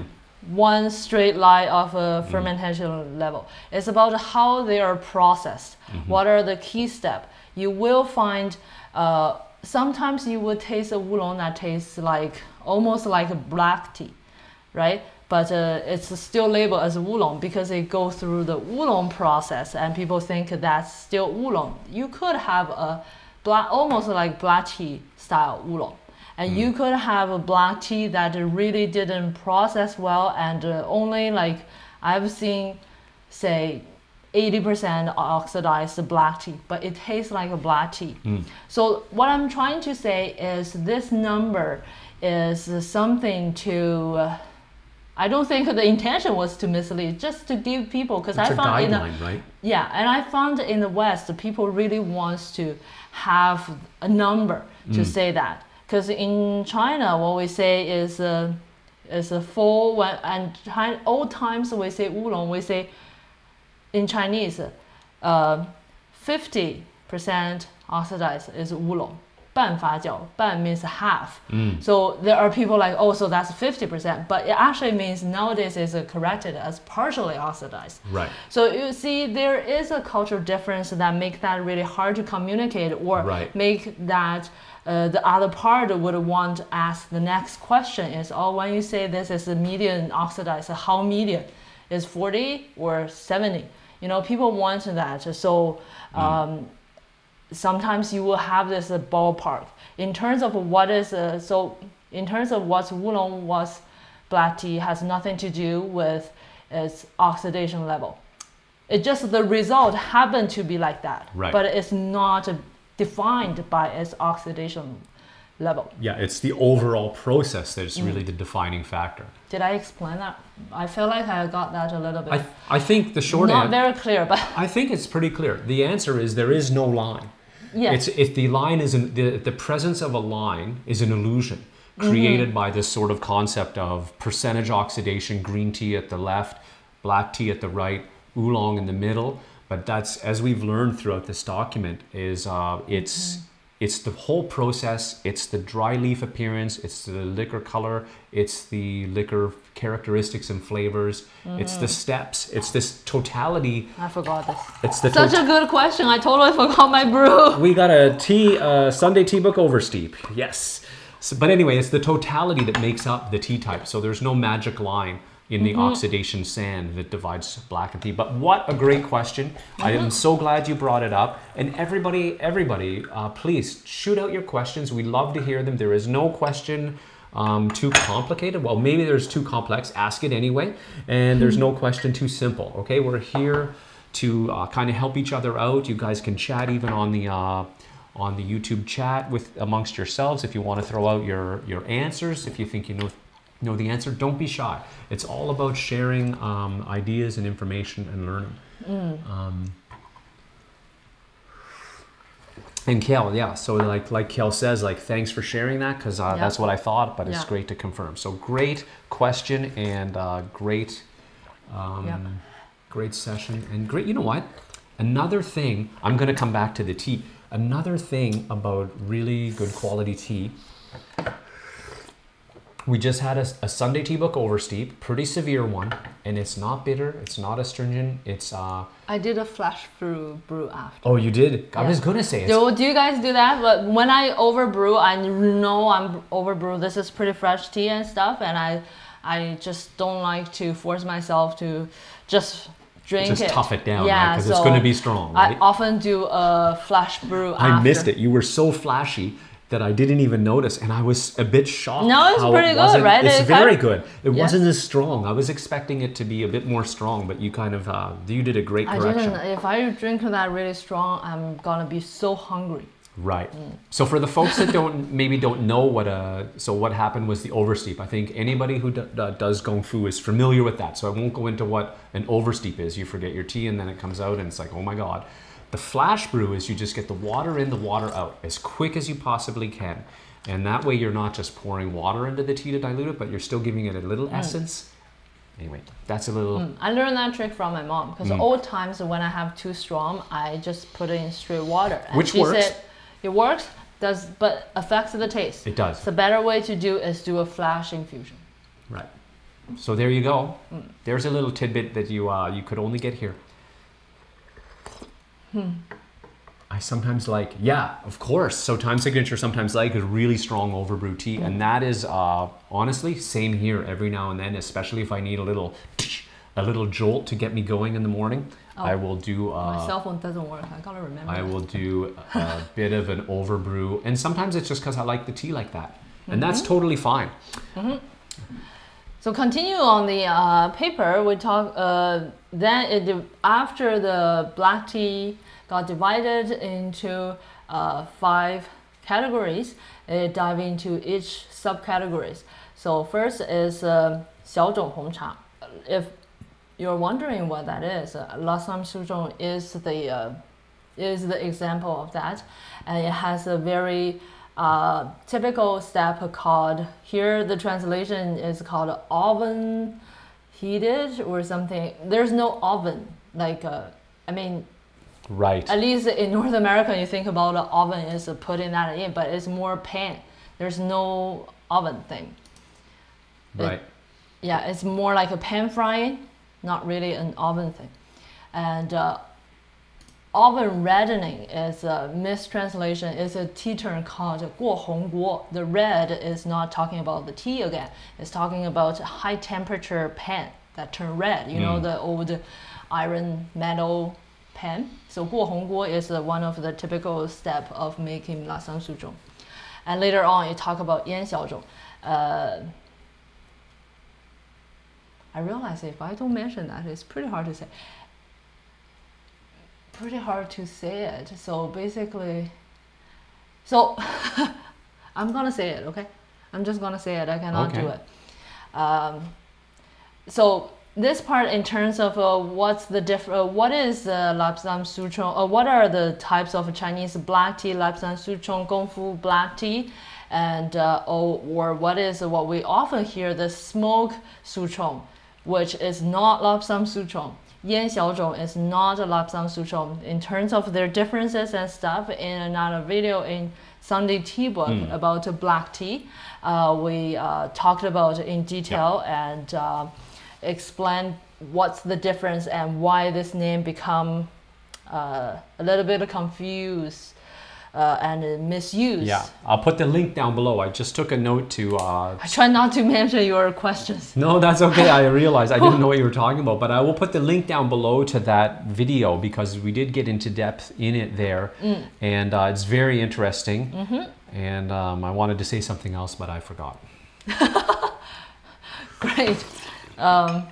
one straight line of a fermentation level. It's about how they are processed. What are the key steps? You will find uh, sometimes you will taste a oolong that tastes like almost like a black tea, right? But uh, it's still labeled as oolong because it goes through the oolong process, and people think that's still oolong. You could have a black, almost like black tea style oolong. And you could have a black tea that really didn't process well, and uh, only like I've seen, say, 80% oxidized black tea, but it tastes like a black tea. So, what I'm trying to say is this number is something to. Uh, I don't think the intention was to mislead, just to give people, because I found in the, right? yeah, and I found in the West, people really wants to have a number to say that. Because in China, what we say is a, is a full when and China, old times we say oolong, we say in Chinese, uh, 50% oxidized is oolong. 半发酵, 半 means half. So there are people like, oh, so that's 50%. But it actually means nowadays is corrected as partially oxidized. Right. So you see, there is a cultural difference that make that really hard to communicate, or Right. make that uh, the other part would want to ask the next question is, oh, when you say this is a medium oxidized, how medium is 40 or 70? You know, people want that. So um, sometimes you will have this uh, ballpark in terms of what is uh, so in terms of what's oolong what's black tea has nothing to do with its oxidation level it just the result happened to be like that Right. but it's not defined by its oxidation level Yeah, it's the overall process that's Mm. really the defining factor. did i explain that i feel like i got that a little bit I, I think the short not answer, very clear but I think it's pretty clear. The answer is there is no line. It's if the line is an, the the presence of a line is an illusion created by this sort of concept of percentage oxidation, green tea at the left, black tea at the right, oolong in the middle. But that's as we've learned throughout this document is uh, it's It's the whole process. It's the dry leaf appearance. It's the liquor color. It's the liquor characteristics and flavors. It's the steps. It's this totality. I forgot this. It's the Such a good question. I totally forgot my brew. we got a tea uh, Sunday tea book oversteep. Yes. So, but anyway, it's the totality that makes up the tea type. So there's no magic line in the oxidation sand that divides black and tea. But what a great question! I am so glad you brought it up. And everybody, everybody, uh, please shoot out your questions. We love to hear them. There is no question. Um, too complicated. Well, maybe there's too complex. Ask it anyway. And there's no question too simple. Okay, we're here to uh, kind of help each other out. You guys can chat even on the uh, on the YouTube chat with amongst yourselves if you want to throw out your your answers. If you think you know know the answer, don't be shy. It's all about sharing um, ideas and information and learning. Um, and Kel, yeah. So like like Kel says, like thanks for sharing that because uh, Yeah. that's what I thought, but it's Yeah. great to confirm. So great question and uh, great um, great session and great. You know what? Another thing I'm going to come back to the tea. Another thing about really good quality tea. We just had a, a Sunday tea book oversteep, pretty severe one, and it's not bitter, it's not astringent, it's uh I did a flash brew brew after. oh you did. I was gonna say it's Do, do you guys do that? But when I overbrew, I know I'm overbrew. This is pretty fresh tea and stuff, and I, I just don't like to force myself to just drink just it. tough it down, yeah, because it's so gonna be strong, right? I often do a flash brew. I after. missed it. You were so flashy that I didn't even notice, and I was a bit shocked. No, it's pretty it good, right? It's It very kind good. It wasn't as strong. I was expecting it to be a bit more strong, but you kind of uh, you did a great I correction. didn't. If I drink that really strong, I'm gonna be so hungry. Right. Mm. So for the folks that don't maybe don't know what uh so what happened was the oversteep. I think anybody who does gong fu is familiar with that. So I won't go into what an oversteep is. You forget your tea and then it comes out and it's like oh my god. The flash brew is you just get the water in, the water out as quick as you possibly can. And that way you're not just pouring water into the tea to dilute it, but you're still giving it a little essence. Anyway, that's a little Mm, I learned that trick from my mom because Mm. old times when I have too strong, I just put it in straight water. And Which she works. said it works, does but affects the taste. it does. The better way to do is do a flash infusion. Right. So there you go. Mm. There's a little tidbit that you uh, you could only get here. Hmm. I sometimes like, yeah, of course. So time signature sometimes like is really strong overbrew tea, Hmm. and that is uh, honestly same here every now and then, especially if I need a little a little jolt to get me going in the morning. I Oh. will do. My Uh, cell phone doesn't work. I gotta remember. I will do a bit of an overbrew, and sometimes it's just because I like the tea like that, and that's Mm-hmm. totally fine. So continue on the uh, paper. We talk. Uh, then it, div- after the black tea got divided into uh, five categories, it dive into each subcategories. So first is uh, 小种红茶. If you're wondering what that is, uh, Lasam Suzhong is the uh, is the example of that, and it has a very uh, typical step called here. The translation is called oven heated or something. There's no oven like uh, I mean Right. at least in North America, you think about the oven is putting that in, but it's more pan. There's no oven thing. Right. Yeah, it's more like a pan frying, not really an oven thing. And uh, oven reddening is a mistranslation. It's a tea term called 过红锅. The red is not talking about the tea again. It's talking about high temperature pan that turn red. You know Mm. the old iron metal pan. So 过红锅 is uh, one of the typical step of making 拉桑素粽. And later on, you talk about 烟小种. Uh, I realize if I don't mention that, it's pretty hard to say. Pretty hard to say it. So basically, so I'm gonna say it, okay? I'm just gonna say it. I cannot do it. Um, so this part, in terms of uh, what's the diff, uh, what is uh, Lapsang Souchong, uh, what are the types of Chinese black tea, Lapsang Souchong, Gongfu black tea, and uh, or, or what is what we often hear the smoke Souchong, which is not Lapsang Souchong. Yan Xiaozhong is not a Lapsang Souchong. In terms of their differences and stuff, in another video in Sunday tea book Hmm. about black tea. Uh, we uh, talked about in detail and uh, explained what's the difference and why this name become uh, a little bit confused uh, and misuse. Yeah, I'll put the link down below. I just took a note to. Uh, I try not to mention your questions. no, that's okay. I realized I didn't know what you were talking about, but I will put the link down below to that video because we did get into depth in it there, and uh, it's very interesting. And um, I wanted to say something else, but I forgot. Great. Um,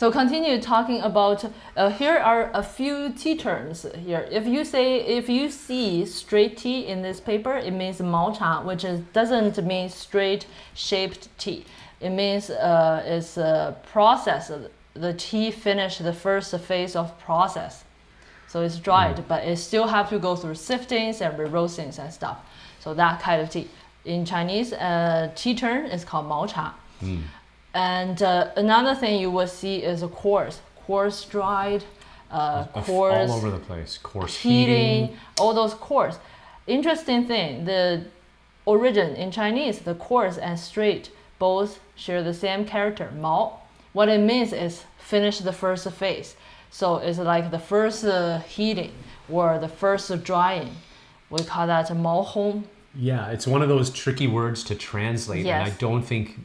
so continue talking about. Uh, here are a few tea terms here. If you say if you see straight tea in this paper, it means mao cha, which is, doesn't mean straight shaped tea. It means uh, it's a process. The tea finished the first phase of process. So it's dried, but it still have to go through siftings and re-roastings and stuff. So that kind of tea. In Chinese, uh, tea term is called mao cha. And uh, another thing you will see is a coarse, coarse dried, uh, coarse all over the place. Coarse heating, heating. all those coarse. Interesting thing, the origin in Chinese, the coarse and straight both share the same character, mao. What it means is finish the first phase. So it's like the first uh, heating or the first drying. We call that mao hong. Yeah, it's one of those tricky words to translate, and I don't think.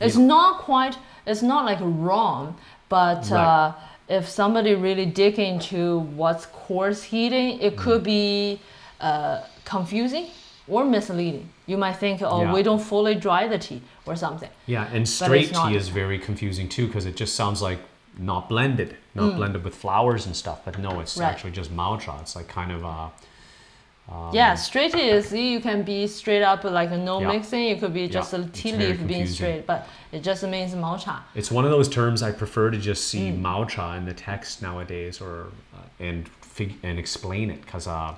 Uh, It's not quite. It's not like wrong, but uh, if somebody really dig into what's coarse heating, it could Mm. be uh, confusing or misleading. You might think, oh, Yeah. we don't fully dry the tea or something. Yeah, and straight tea is very confusing too because it just sounds like not blended, not blended with flowers and stuff. But no, it's Mm. Right. actually just mao cha. It's like kind of uh, yeah, straight tea is you can be straight up like no Yeah. mixing. It could be just Yeah, a tea it's leaf being straight, but it just means mao cha. it's one of those terms I prefer to just see Mm. mao cha in the text nowadays, or uh, and fig- and explain it because uh,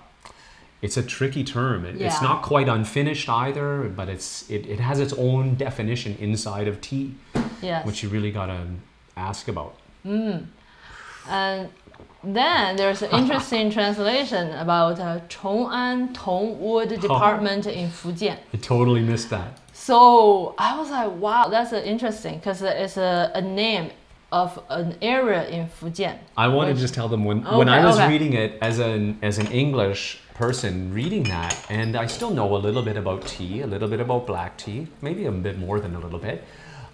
it's a tricky term. It, It's not quite unfinished either, but it's it, it has its own definition inside of tea, Yes. which you really gotta ask about. And then there's an interesting translation about uh, Chong'an Tongwood Department in Fujian. I totally missed that. So I was like, wow, that's uh, interesting because it's a, a name of an area in Fujian. I want Which- to just tell them when when I was okay. reading it as an as an English person reading that, and I still know a little bit about tea, a little bit about black tea, maybe a bit more than a little bit,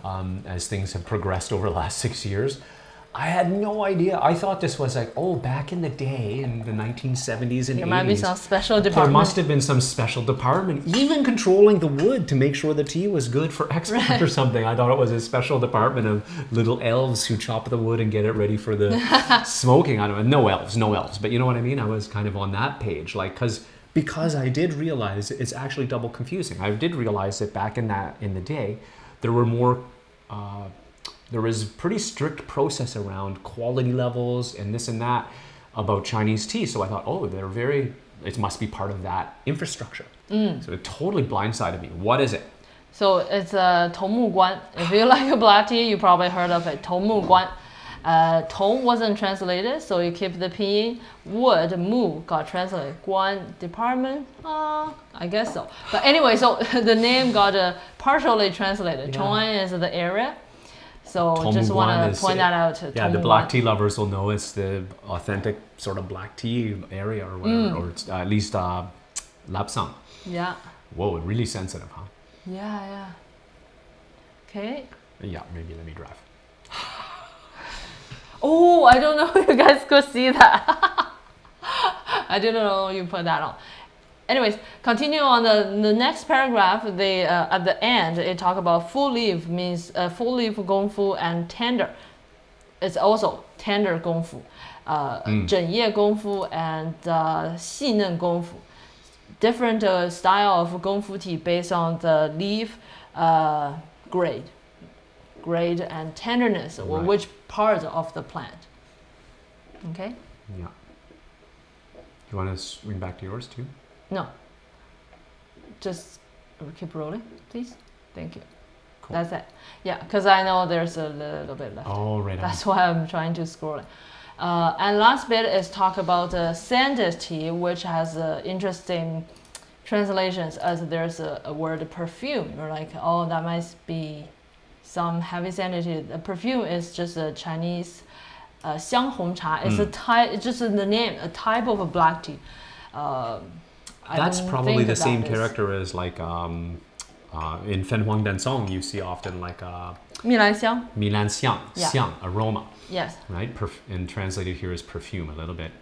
um, as things have progressed over the last six years. I had no idea. I thought this was like, oh, back in the day in the 1970s and There 80s. might be some special department. there must have been some special department, even controlling the wood to make sure the tea was good for export or something. I thought it was a special department of little elves who chop the wood and get it ready for the smoking. I don't know. No elves, no elves. But you know what I mean? I was kind of on that page, like, because because I did realize it's actually double confusing. I did realize that back in that in the day, there were more. Uh, there was a pretty strict process around quality levels and this and that about Chinese tea. So I thought, oh, they're very, it must be part of that infrastructure. So it totally blindsided me. What is it? So it's a uh, Tongmu Guan. If you like black tea, you probably heard of it. Tongmu Guan. Uh, Tong wasn't translated, so you keep the pinyin. Wood, Mu got translated. Guan department, uh, I guess so. But anyway, so the name got uh, partially translated. Yeah. Chong'an is the area. So Tongmu just want to point that out. Yeah, the black Guan. tea lovers will know it's the authentic sort of black tea area or whatever, or it's, uh, at least uh, Lapsang. Yeah, Whoa, really sensitive, huh? yeah, yeah. Okay. Yeah, maybe let me drive. Oh, I don't know if you guys could see that. I didn't know you put that on. Anyways, continue on the, the next paragraph. They uh, at the end it talk about full leaf means uh, full leaf gongfu and tender. It's also tender gongfu, uh, 整叶功夫 and uh, 细嫩功夫. Different uh, style of gongfu tea based on the leaf uh, grade, grade and tenderness, or Right. which part of the plant. Okay. Yeah. You want to swing back to yours too? No. Just keep rolling, please. Thank you. Cool. That's it. Yeah, because I know there's a little bit left. Oh, right on. That's why I'm trying to scroll it. Uh, and last bit is talk about uh, sanded tea, which has an interesting translations as there's a, a word perfume. You're like, oh, that must be some heavy sanity. The perfume is just a Chinese uh, 香红茶. It's a type, it's just in the name, a type of a black tea. Uh, I that's probably the same this. character as like um, uh, in Feng Huang Dan Cong. You see often like Milanxiang, Milan Xiang. Milan Xiang, yeah. Xiang aroma. Yes. Right, Perf and translated here as perfume. A little bit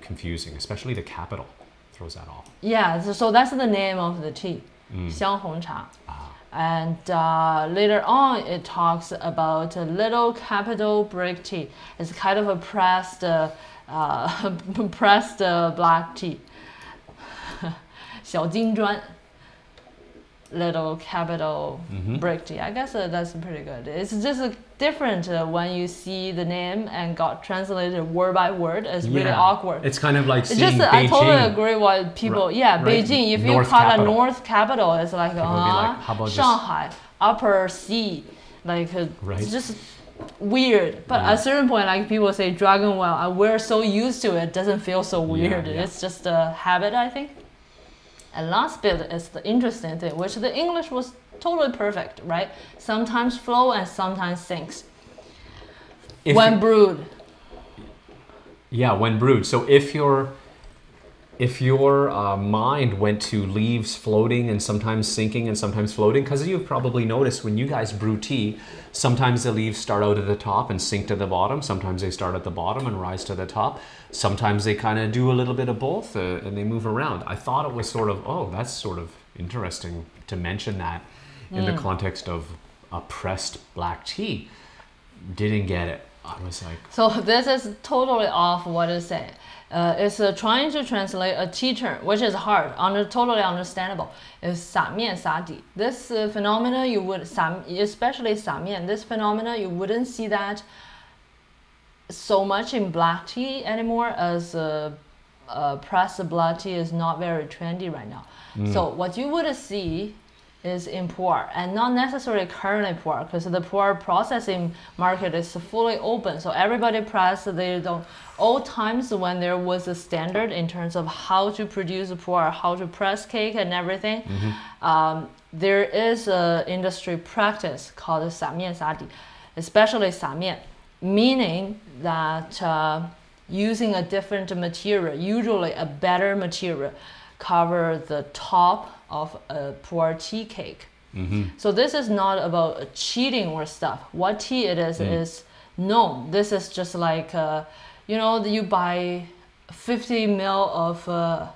confusing, especially the capital throws that off. Yeah, so, that's the name of the tea, mm. Xiang Hong Cha. Ah. And uh, later on, it talks about a little capital brick tea. It's kind of a pressed, uh, pressed uh, black tea. 小金砖 little capital brick tea. I guess uh, that's pretty good. It's just uh, different uh, when you see the name and got translated word by word. It's really Yeah. awkward. It's kind of like It's seeing just I totally Beijing. agree what people. Right, yeah, right. Beijing. If you North call capital. it North capital, it's like People would be uh, like, how about just- Shanghai, Upper Sea, like uh, Right. it's just weird. But at a certain point, like people say Dragon Well, uh, we're so used to it, it doesn't feel so weird. yeah. It's just a habit, I think. And last bit is the interesting thing, which the English was totally perfect, right? Sometimes flow and sometimes sinks. If when brewed, Yeah, when brewed. So if your if your uh, mind went to leaves floating and sometimes sinking and sometimes floating, because you've probably noticed when you guys brew tea, sometimes the leaves start out at the top and sink to the bottom. Sometimes they start at the bottom and rise to the top. Sometimes they kind of do a little bit of both uh, and they move around. I thought it was sort of oh, that's sort of interesting to mention that in the context of a pressed black tea. Didn't get it. I was like, So this is totally off what it. saying Uh, it's uh, trying to translate a tea term, which is hard, under, totally understandable. Is 撒面撒底. This uh, phenomena you would, 撒, especially 撒面, this phenomena you wouldn't see that so much in black tea anymore as uh, uh, pressed black tea is not very trendy right now. So what you would see is in pu'er and not necessarily currently pu'er because the pu'er processing market is fully open so everybody press they don't times when there was a standard in terms of how to produce pu'er how to press cake and everything mm-hmm. um, there is a industry practice called samian sadi especially samian meaning that uh, using a different material usually a better material cover the top of a pu'er tea cake. So this is not about cheating or stuff. What tea it is is known. This is just like, uh, you know, you buy 50 ml of uh,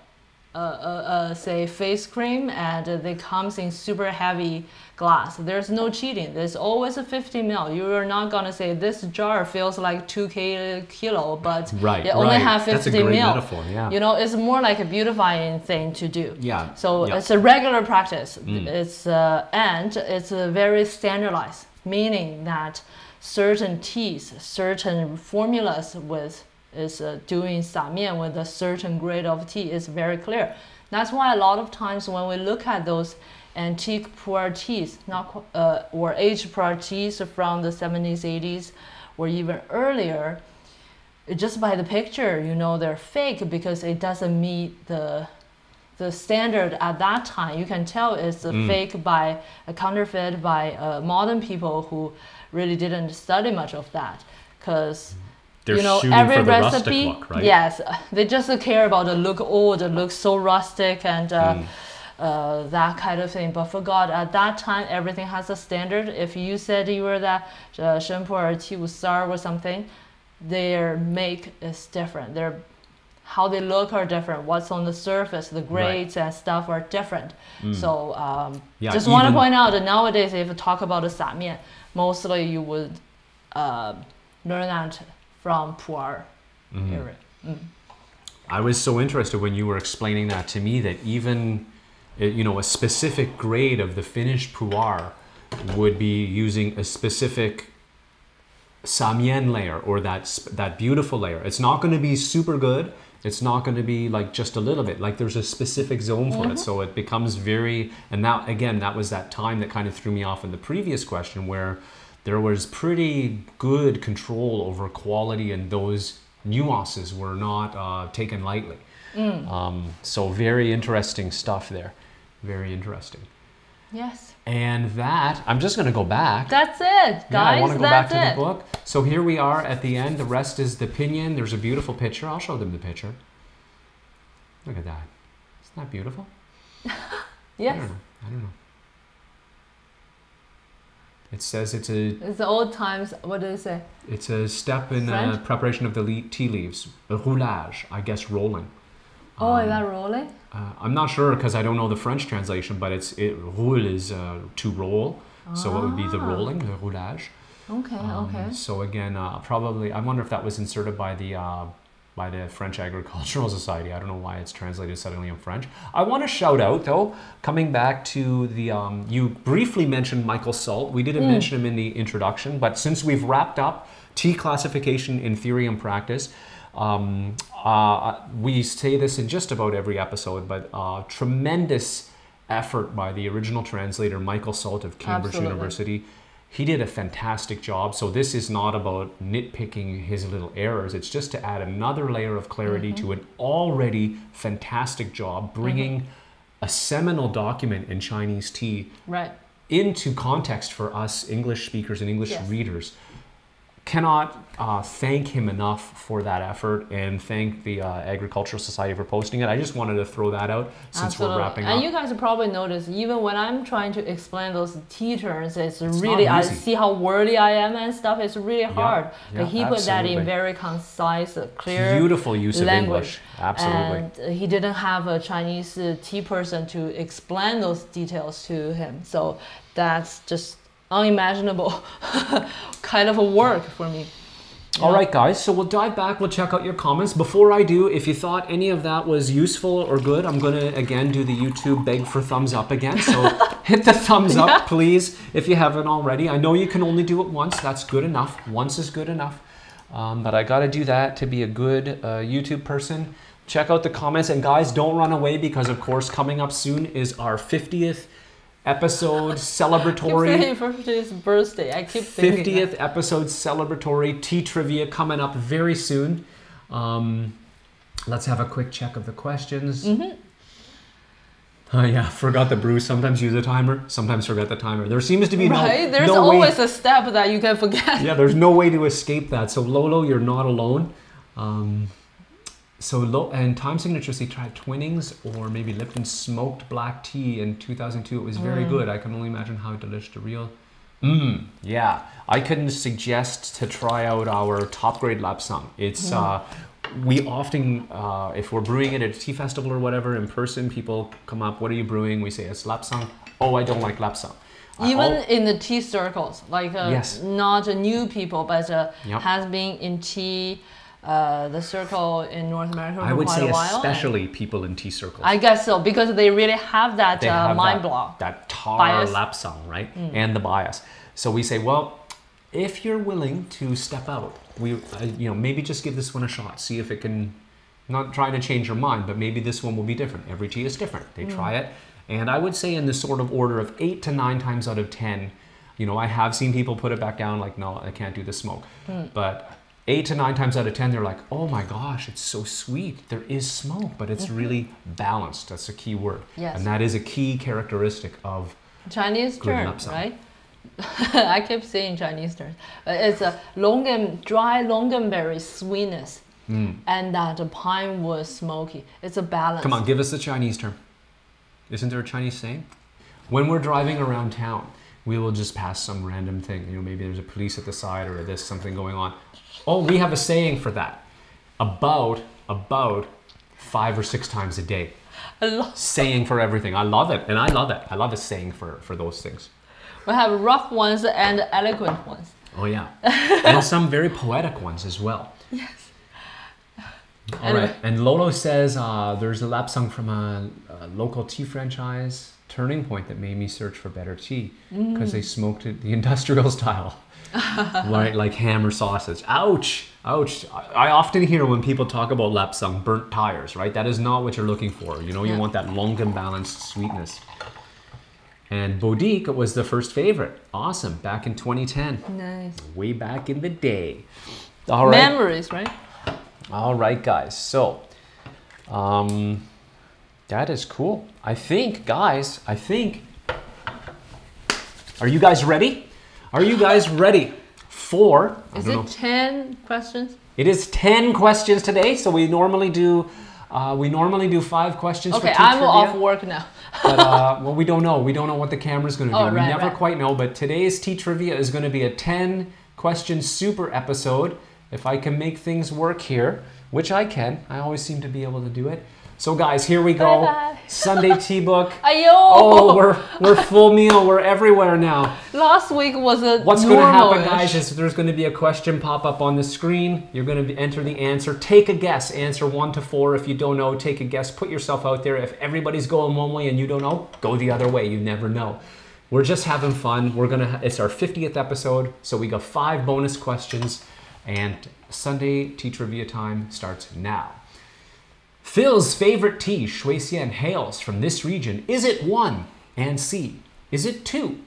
uh, uh, uh, say face cream and they comes in super heavy glass. There's no cheating. There's always a 50 ml. You are not gonna say this jar feels like two ki- kilo, but Right, it only right. have 50 That's a great ml. metaphor, yeah. You know, it's more like a beautifying thing to do. Yeah, So yeah. Mm. it's a regular practice. It's uh, and it's uh, very standardized, meaning that certain teas, certain formulas with is uh, doing 撒面 with a certain grade of tea is very clear. That's why a lot of times when we look at those antique pu'er teas, not uh, or aged pu'er teas from the 70s, 80s, or even earlier, just by the picture, you know they're fake because it doesn't meet the the standard at that time. You can tell it's a fake by a counterfeit by uh, modern people who really didn't study much of that, because They're you know every for the recipe. look, right? Yes, they just care about the look old, the look so rustic and. Uh, Mm uh, that kind of thing. But for God, at that time, everything has a standard. If you said you were that uh, Shenpo or Qiwu star or something, their make is different. Their how they look are different. What's on the surface, the grades right. and stuff are different. Mm. So um, yeah, just want to point out that nowadays, if you talk about the samian, mostly you would uh, learn that from Pu'er mm. Mm-hmm. area. Mm. I was so interested when you were explaining that to me that even you know, a specific grade of the finished pu'er would be using a specific samian layer or that that beautiful layer. It's not going to be super good. It's not going to be like just a little bit. Like there's a specific zone for it, so it becomes very. And that again, that was that time that kind of threw me off in the previous question where there was pretty good control over quality and those nuances were not uh, taken lightly. Um, so very interesting stuff there. Very interesting. Yes. And that, I'm just going to go back. That's it, guys. Yeah. I want to go back to it. the book. So here we are at the end. The rest is the pinyin. There's a beautiful picture. I'll show them the picture. Look at that. Isn't that beautiful? I don't know. I don't know. It says it's a It's the old times. What do you say? it's a step in uh, French? preparation of the le- tea leaves. Roulage, I guess, rolling. Oh, is Um, that rolling? Uh, I'm not sure because I don't know the French translation, but it's it roule is uh, to roll, so it would be the Ah. rolling, the roulage. Okay, Um, okay. So again, uh, probably I wonder if that was inserted by the uh, by the French Agricultural Society. I don't know why it's translated suddenly in French. I want to shout out though, coming back to the um, you briefly mentioned Michael Salt. We didn't mention him in the introduction, but since we've wrapped up tea classification in theory and practice. Um, uh, we say this in just about every episode, but uh, tremendous effort by the original translator Michael Salt of Cambridge Absolutely. University. He did a fantastic job. So this is not about nitpicking his little errors. It's just to add another layer of clarity to an already fantastic job, bringing a seminal document in Chinese tea Right. into context for us English speakers and English Yes. readers. Cannot uh, thank him enough for that effort and thank the uh, Agricultural Society for posting it. I just wanted to throw that out since Absolutely. we're wrapping and up. And you guys probably noticed, even when I'm trying to explain those T terms, it's, not really, I see how wordy I am and stuff. It's really hard. yeah, but he put that in very concise, uh, clear Beautiful use of language. English. Absolutely. And he didn't have a Chinese uh, tea person to explain those details to him. So that's just unimaginable kind of a work for me. All right, guys. So we'll dive back. We'll check out your comments. Before I do, if you thought any of that was useful or good, I'm going to again do the YouTube beg for thumbs up again. So hit the thumbs up, please, if you haven't already. I know you can only do it once. That's good enough. Once is good enough. Um, but I got to do that to be a good uh, YouTube person. Check out the comments. And guys, don't run away because, of course, coming up soon is our 50th episode celebratory. for his birthday. I keep thinking. that. 50th episode celebratory tea trivia coming up very soon. Um, let's have a quick check of the questions. Mm-hmm. Oh yeah, forgot the brew. Sometimes use a timer. Sometimes forget the timer. There seems to be no, Right? There's no always way. a step that you can forget. Yeah, there's no way to escape that. So Lolo, you're not alone. Um, so Lo- and time signatures he tried Twinings or maybe Lipton smoked black tea in 2002. It was very good. I can only imagine how delicious the real. Mmm, yeah. I couldn't suggest to try out our top grade lapsang. It's uh, we often uh, if we're brewing it at a tea festival or whatever in person, people come up. What are you brewing? We say it's lapsang. Oh, I don't like lapsang. I Even in the tea circles, like uh, Yes. not a new people, but uh, Yep. has been in tea, uh, the circle in North America I would say a while. and especially people in tea circles. I guess so because they really have that uh, have mind that, block. that tar bias. Mm. lapsang, right? And the bias. So we say, well, if you're willing to step out, we, uh, you know, maybe just give this one a shot. See if it can, not try to change your mind, but maybe this one will be different. Every tea is different. They Mm. try it, and I would say in the sort of order of eight to nine times out of ten, you know, I have seen people put it back down like, no, I can't do the smoke, Mm. but. Eight to nine times out of ten, they're like, "Oh my gosh, it's so sweet. There is smoke, but it's really balanced. That's a key word, Mm-hmm. Yes. and that is a key characteristic of Chinese term, right? I keep saying Chinese term. It's a longan, dry longanberry sweetness, and that the pine wood smoky. It's a balance. Come on, give us the Chinese term. Isn't there a Chinese saying? When we're driving around town, we will just pass some random thing. You know, maybe there's a police at the side or this, something going on. Oh, we have a saying for that. About, about five or six times a day. I love- Saying for everything. I love it. And I love it. I love a saying for, for those things. We have rough ones and eloquent ones. Oh, yeah. and some very poetic ones as well. Yes. All Anyway. right. And Lolo says uh, there's a lapsang from a, a local tea franchise, Turning Point, that made me search for better tea because they smoked it the industrial style, right? Like ham or sausage. Ouch! Ouch! I, often hear when people talk about lapsang, burnt tires, right? That is not what you're looking for. You know, you Yeah. want that long and balanced sweetness. And Boudique was the first favorite. Awesome. Back in 2010. Nice. Way back in the day. All right. Memories, right? All right, guys. So, um, That is cool. I think, guys, I think. Are you guys ready? Are you guys ready for? Is it know. 10 questions? It is ten questions today, so we normally do. Uh, we normally do five questions. Okay, I'm trivia, off work now. but uh, well, we don't know. We don't know what the camera's going to do. Oh, we never right. quite know. But today's tea trivia is going to be a ten question super episode. If I can make things work here, which I can, I always seem to be able to do it. So, guys, here we go. Bye-bye. Sunday tea book. Ayo! Oh, we're we're full meal. We're everywhere now. Last week was a What's going to happen, guys, is there's going to be a question pop up on the screen. You're going to enter the answer. Take a guess. Answer one to four. If you don't know, take a guess. Put yourself out there. If everybody's going one way and you don't know, go the other way. You never know. We're just having fun. We're gonna. It's our 50th episode, so we got five bonus questions, and Sunday tea trivia time starts now. Phil's favorite tea, Shui Xian, hails from this region. Is it one? Anxi. Is it two?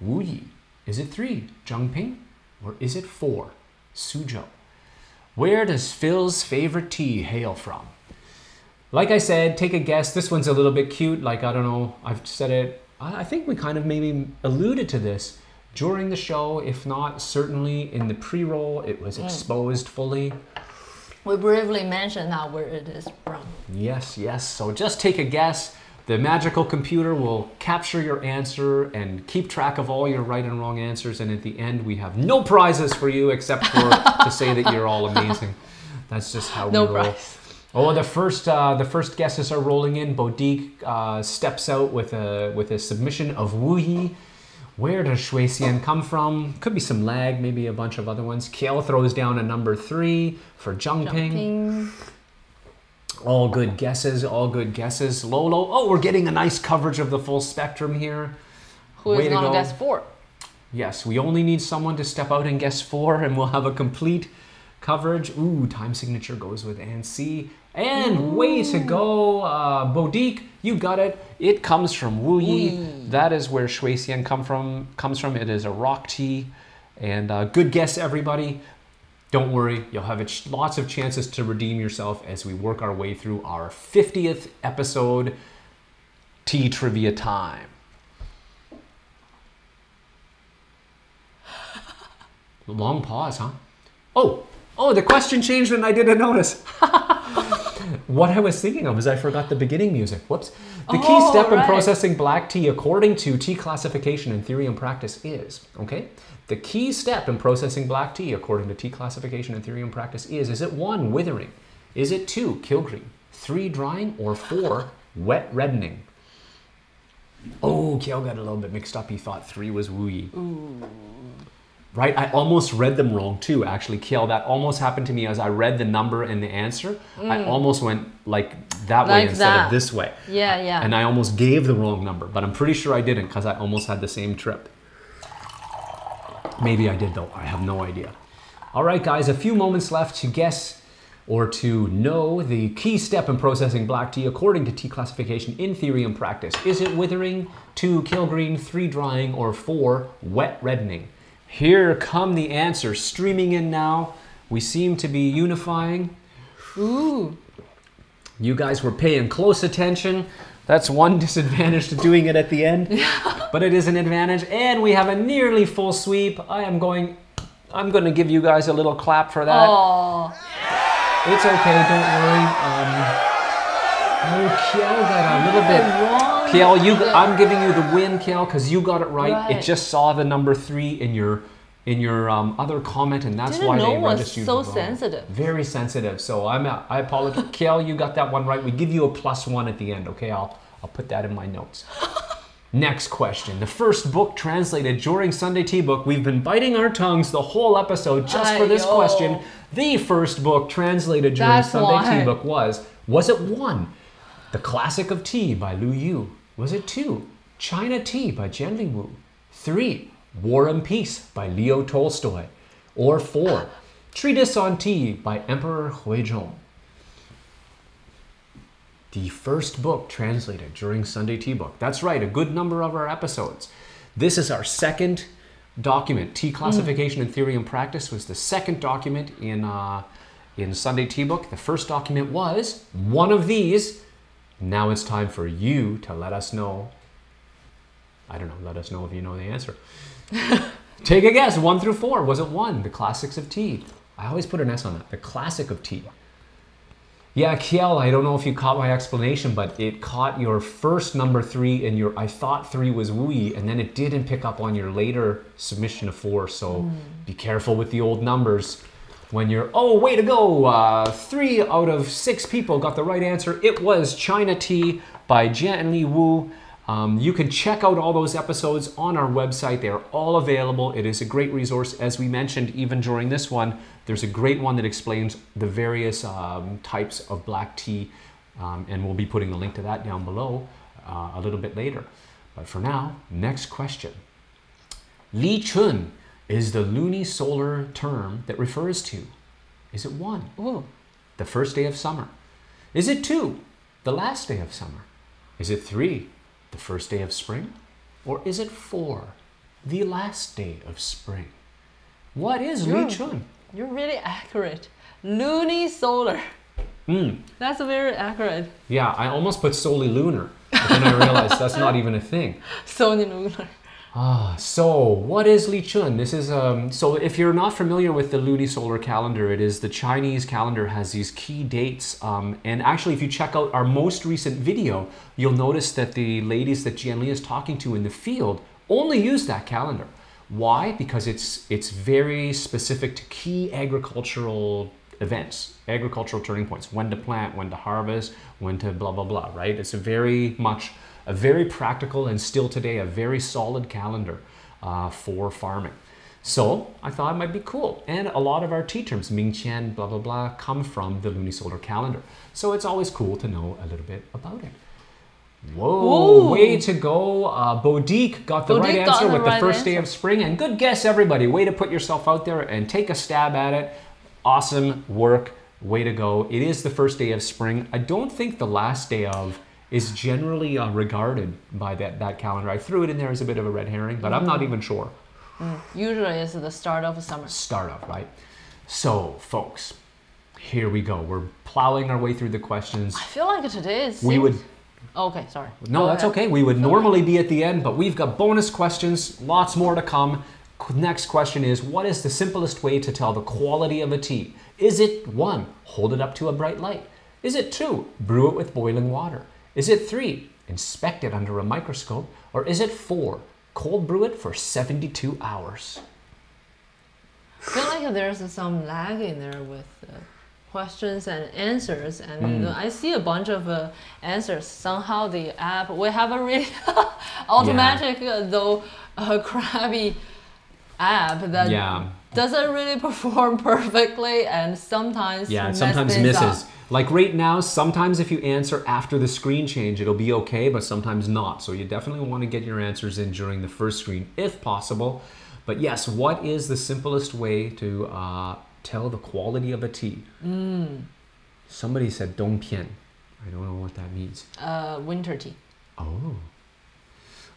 Wu Yi. Is it three? Zhangping? Or is it four? Suzhou. Where does Phil's favorite tea hail from? Like I said, take a guess. This one's a little bit cute. Like, I don't know, I've said it. I I think we kind of maybe alluded to this during the show. If not, certainly in the pre roll, it was mm. exposed fully. We briefly mentioned now where it is from. Yes, yes. So just take a guess. The magical computer will capture your answer and keep track of all your right and wrong answers. And at the end, we have no prizes for you except for to say that you're all amazing. That's just how No we roll. prize. Oh, the first uh, the first guesses are rolling in. Boudique uh, steps out with a with a submission of Yi. Where does Shui Xian come from? Could be some lag, maybe a bunch of other ones. Kiel throws down a number three for Zhangping. Ping. All good guesses, all good guesses. Lolo, oh, we're getting a nice coverage of the full spectrum here. Who is Way to guess four? Yes, we only need someone to step out and guess four, and we'll have a complete coverage. Ooh, time signature goes with Anxi. And way to go, uh, Boudique, you got it. It comes from Wu Yi. That is where Shui Xian come from, comes from. It is a rock tea. And uh, good guess, everybody. Don't worry, you'll have lots of chances to redeem yourself as we work our way through our 50th episode, Tea Trivia Time. Long pause, huh? Oh, oh, the question changed and I didn't notice. what I was thinking of is I forgot the beginning music. Whoops. The key Oh, step in processing black tea, according to tea classification in theory and practice, is okay. The key step in processing black tea, according to tea classification in theory and practice, is: is it one withering? Is it two kill green? Three drying? Or four wet reddening? Oh, Kiel got a little bit mixed up. He thought three was Wu Yi. Right? I almost read them wrong too, actually, Kiel. That almost happened to me as I read the number and the answer. I mm. almost went like that way instead that. of this way. Yeah, yeah. And I almost gave the wrong number, but I'm pretty sure I didn't because I almost had the same trip. Maybe I did though. I have no idea. All right, guys, a few moments left to guess or to know the key step in processing black tea according to tea classification in theory and practice. Is it withering, two kill green, three drying, or four wet reddening? Here come the answers streaming in now. We seem to be unifying. Ooh. You guys were paying close attention. That's one disadvantage to doing it at the end, but it is an advantage. And we have a nearly full sweep. I am going, I'm going to give you guys a little clap for that. Oh, It's okay, don't worry. Um, oh, Kiel got a little bit. Kiel, you, I'm giving you the win, Kiel, because you got it right. It just saw the number three in your in your um, other comment, and that's Didn't why know they registered so sensitive. Very sensitive. So I'm I apologize, Kiel. You got that one right. We give you a plus one at the end. Okay, I'll I'll put that in my notes. Next question. The first book translated during Sunday Tea Book. We've been biting our tongues the whole episode just for this question. The first book translated during That's Sunday why. Tea Book was was it one, The Classic of Tea by Lu Yu? Was it two, China Tea by Jian Wu? Three, War and Peace by Leo Tolstoy? Or four, Treatise on Tea by Emperor Huizong? The first book translated during Sunday Tea Book. That's right, a good number of our episodes. This is our second document. Tea classification and theory and practice was the second document in uh, in Sunday Tea Book. The first document was one of these, Now it's time for you to let us know. I don't know, let us know if you know the answer. Take a guess, one through four. Was it one? The classics of tea. I always put an S on that. The classic of tea. Yeah, Kiel, I don't know if you caught my explanation, but it caught your first number three and your I thought three was Wu Yi, and then it didn't pick up on your later submission of four. So hmm. be careful with the old numbers. When you're, oh, way to go! Uh, three out of six people got the right answer. It was China Tea by Jian Li Wu. Um, you can check out all those episodes on our website. They are all available. It is a great resource. As we mentioned, even during this one, there's a great one that explains the various um, types of black tea, um, and we'll be putting the link to that down below uh, a little bit later. But for now, next question. Li Chun is the lunisolar term that refers to. Is it one, Ooh. the first day of summer? Is it two, the last day of summer? Is it three, the first day of spring? Or is it four, the last day of spring? What is Li Chun? You're really accurate. Lunisolar. Hmm. That's very accurate. Yeah, I almost put solely lunar, but then I realized that's not even a thing. Sony lunar. Ah, so what is Li Chun? This is um. So if you're not familiar with the lunisolar calendar, it is the Chinese calendar has these key dates. Um, and actually, if you check out our most recent video, you'll notice that the ladies that Jian Li is talking to in the field only use that calendar. Why? Because it's it's very specific to key agricultural events, agricultural turning points, when to plant, when to harvest, when to blah blah blah, right? It's a very much a very practical and still today a very solid calendar uh, for farming. So I thought it might be cool. And a lot of our tea terms, Ming Qian, blah blah blah, come from the lunisolar calendar. So it's always cool to know a little bit about it. Whoa, way to go. Uh, Bodique got the right Bodique got answer the with the right first day of spring. And good guess, everybody. Way to put yourself out there and take a stab at it. Awesome work. Way to go. It is the first day of spring. I don't think the last day of is generally uh, regarded by that, that calendar. I threw it in there as a bit of a red herring, but I'm Mm. not even sure. Usually it's the start of summer. Start of, right? So, folks, here we go. We're plowing our way through the questions. I feel like today is. We would Okay, sorry. No, Go that's ahead. okay. We would normally be at the end, but we've got bonus questions, lots more to come. Next question is What is the simplest way to tell the quality of a tea? Is it one, hold it up to a bright light? Is it two, brew it with boiling water? Is it three, inspect it under a microscope? Or is it four, cold brew it for 72 hours? I feel like there's some lag in there with uh, questions and answers, and Mm. I see a bunch of uh, answers. Somehow the app we have a really automatic uh, though uh, crabby app that Yeah. doesn't really perform perfectly, and sometimes Yeah, sometimes things up. Like right now, sometimes if you answer after the screen change, it'll be okay, but sometimes not. So you definitely want to get your answers in during the first screen if possible. But yes, what is the simplest way to uh, tell the quality of a tea? Mm. Somebody said dongpian. I don't know what that means. Uh, winter tea. Oh.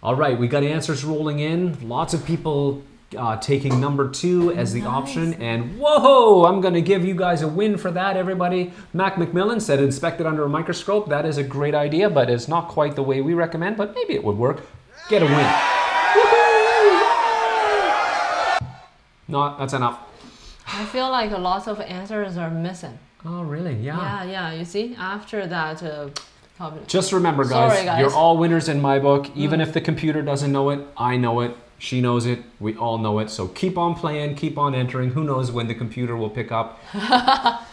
All right, we got answers rolling in. Lots of people uh, taking number two as the option. And whoa, I'm going to give you guys a win for that, everybody. Mac McMillan said inspect it under a microscope. That is a great idea, but it's not quite the way we recommend, but maybe it would work. Get a win. No, that's enough. I feel like a lot of answers are missing. Oh, really? Yeah, yeah. Yeah. You see, after that, uh, probably. Just remember, guys, Sorry, guys. you're all winners in my book. Even if the computer doesn't know it, I know it. She knows it. We all know it. So keep on playing, keep on entering. Who knows when the computer will pick up?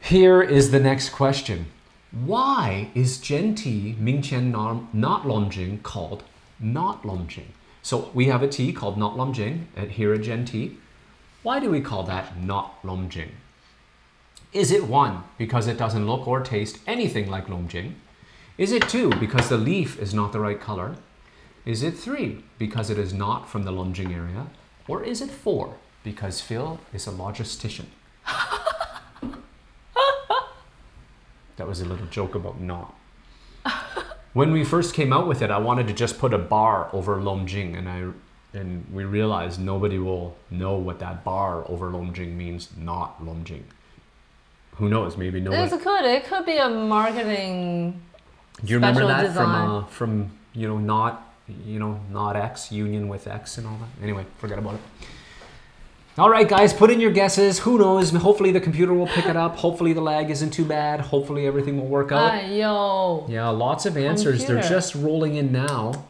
Here is the next question Why is ZhenTea Mingqian Nam- Not Longjing called Not Longjing? So we have a tea called Not Longjing at here at ZhenTea. Why do we call that Not Longjing? Is it one, because it doesn't look or taste anything like Longjing? Is it two, because the leaf is not the right color? Is it three, because it is not from the Longjing area? Or is it four, because Phil is a logistician? that was a little joke about not. When we first came out with it, I wanted to just put a bar over Longjing, and I and we realized nobody will know what that bar over Longjing means, not Longjing. Who knows? Maybe nobody. It's good. It could be a marketing Do you remember that from uh, from you know not you know not X union with X and all that? Anyway, forget about it. All right, guys, put in your guesses. Who knows? Hopefully the computer will pick it up. Hopefully the lag isn't too bad. Hopefully everything will work out. Ayo. Yeah, lots of answers. They're just rolling in now.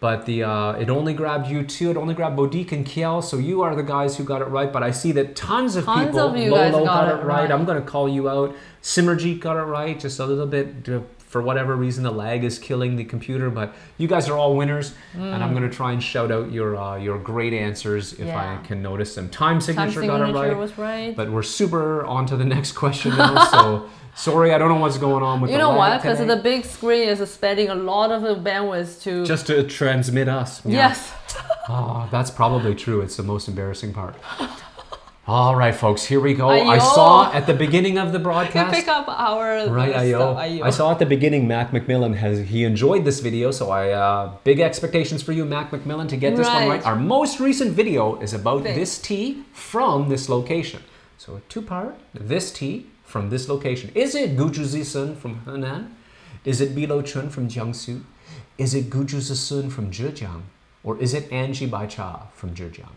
But the uh, it only grabbed you two. It only grabbed Bodique and Kiel. So you are the guys who got it right. But I see that tons of Tons people. of Lolo got got, it right. right. I'm gonna call you out. Simmerjeet got it right. Just a little bit. For whatever reason, the lag is killing the computer. But you guys are all winners, and I'm gonna try and shout out your uh, your great answers if Mm. Yeah. I can notice them. Time Time signature, got it signature right. was right. But we're super on to the next question now. so sorry, I don't know what's going on with the you the know lag why? Because the big screen is spending a lot of the bandwidth to. just to transmit us. Yeah. Yes. Oh, that's probably true. It's the most embarrassing part. All right, folks, here we go. I saw at the beginning of the broadcast. pick up our Right, stuff, Ayo. Ayo. I saw at the beginning Mac McMillan has he enjoyed this video, so I uh, big expectations for you, Mac McMillan, to get this one Right. right. Our most recent video is about Thanks. this tea from this location. So a two-part. This tea from this location. Is it Guzhu Zisun from Henan? Is it Bilo Chun from Jiangsu? Is it Guzhu Zisun from Zhejiang? Or is it Anji Bai Cha from Zhejiang?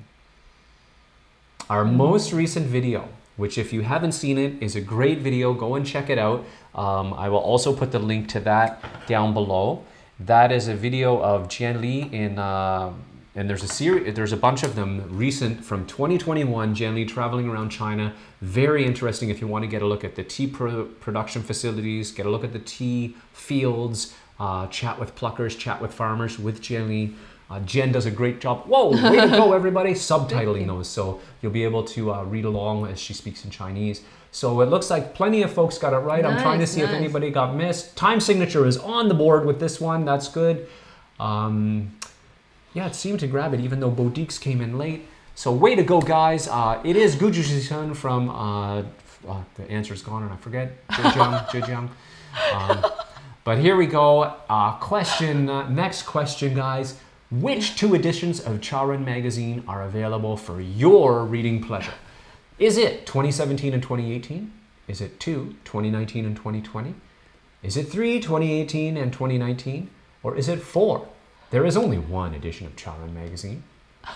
Our most recent video, which if you haven't seen it, is a great video. Go and check it out. Um, I will also put the link to that down below. That is a video of Jian Li in, uh, and there's a series, there's a bunch of them recent from 2021. Jian Li traveling around China. Very interesting if you want to get a look at the tea pro- production facilities, get a look at the tea fields, uh, chat with pluckers, chat with farmers with Jian Li. Uh, Jen does a great job. Whoa, way to go, everybody! Subtitling those, so you'll be able to uh, read along as she speaks in Chinese. So it looks like plenty of folks got it right. I'm trying to Nice, see if anybody got missed. Time signature is on the board with this one. That's good. Um, yeah, it seemed to grab it, even though Bodiques came in late. So way to go, guys! Uh, it is Gujushi-sun from. Uh, uh, the answer's gone, and I forget. Zhejiang. Zhejiang. Um, but here we go. Uh, question. Uh, next question, guys. Which two editions of Charon magazine are available for your reading pleasure? Is it 2017 and 2018? Is it two, 2019 and 2020? Is it three, 2018 and 2019? Or is it four? There is only one edition of Charon magazine.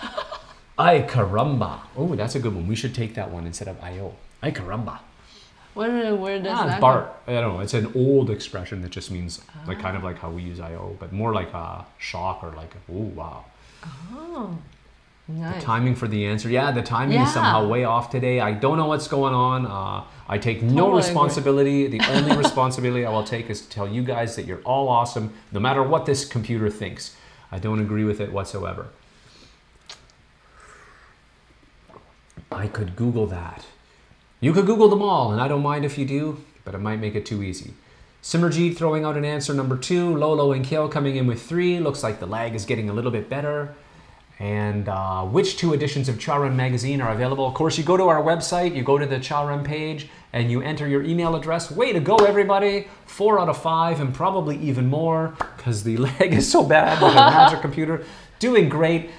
Ay caramba. Oh, that's a good one. We should take that one instead of IO. Ay caramba. Where, where does Ah, that Bart. I don't know. It's an old expression that just means like kind of like how we use IO, but more like a shock or like, oh wow. Oh, nice. The Timing for the answer. Yeah, the timing is somehow way off today. I don't know what's going on. Uh, I take no Totally agree. responsibility. The only responsibility I will take is to tell you guys that you're all awesome, no matter what this computer thinks. I don't agree with it whatsoever. I could Google that. You could Google them all, and I don't mind if you do, but it might make it too easy. Simmerjeet throwing out an answer number two. Lolo and Kale coming in with three. Looks like the lag is getting a little bit better. And uh, which two editions of Charan magazine are available? Of course, you go to our website, you go to the Charan page, and you enter your email address. Way to go, everybody! Four out of five, and probably even more, because the lag is so bad with a magic computer. Doing great.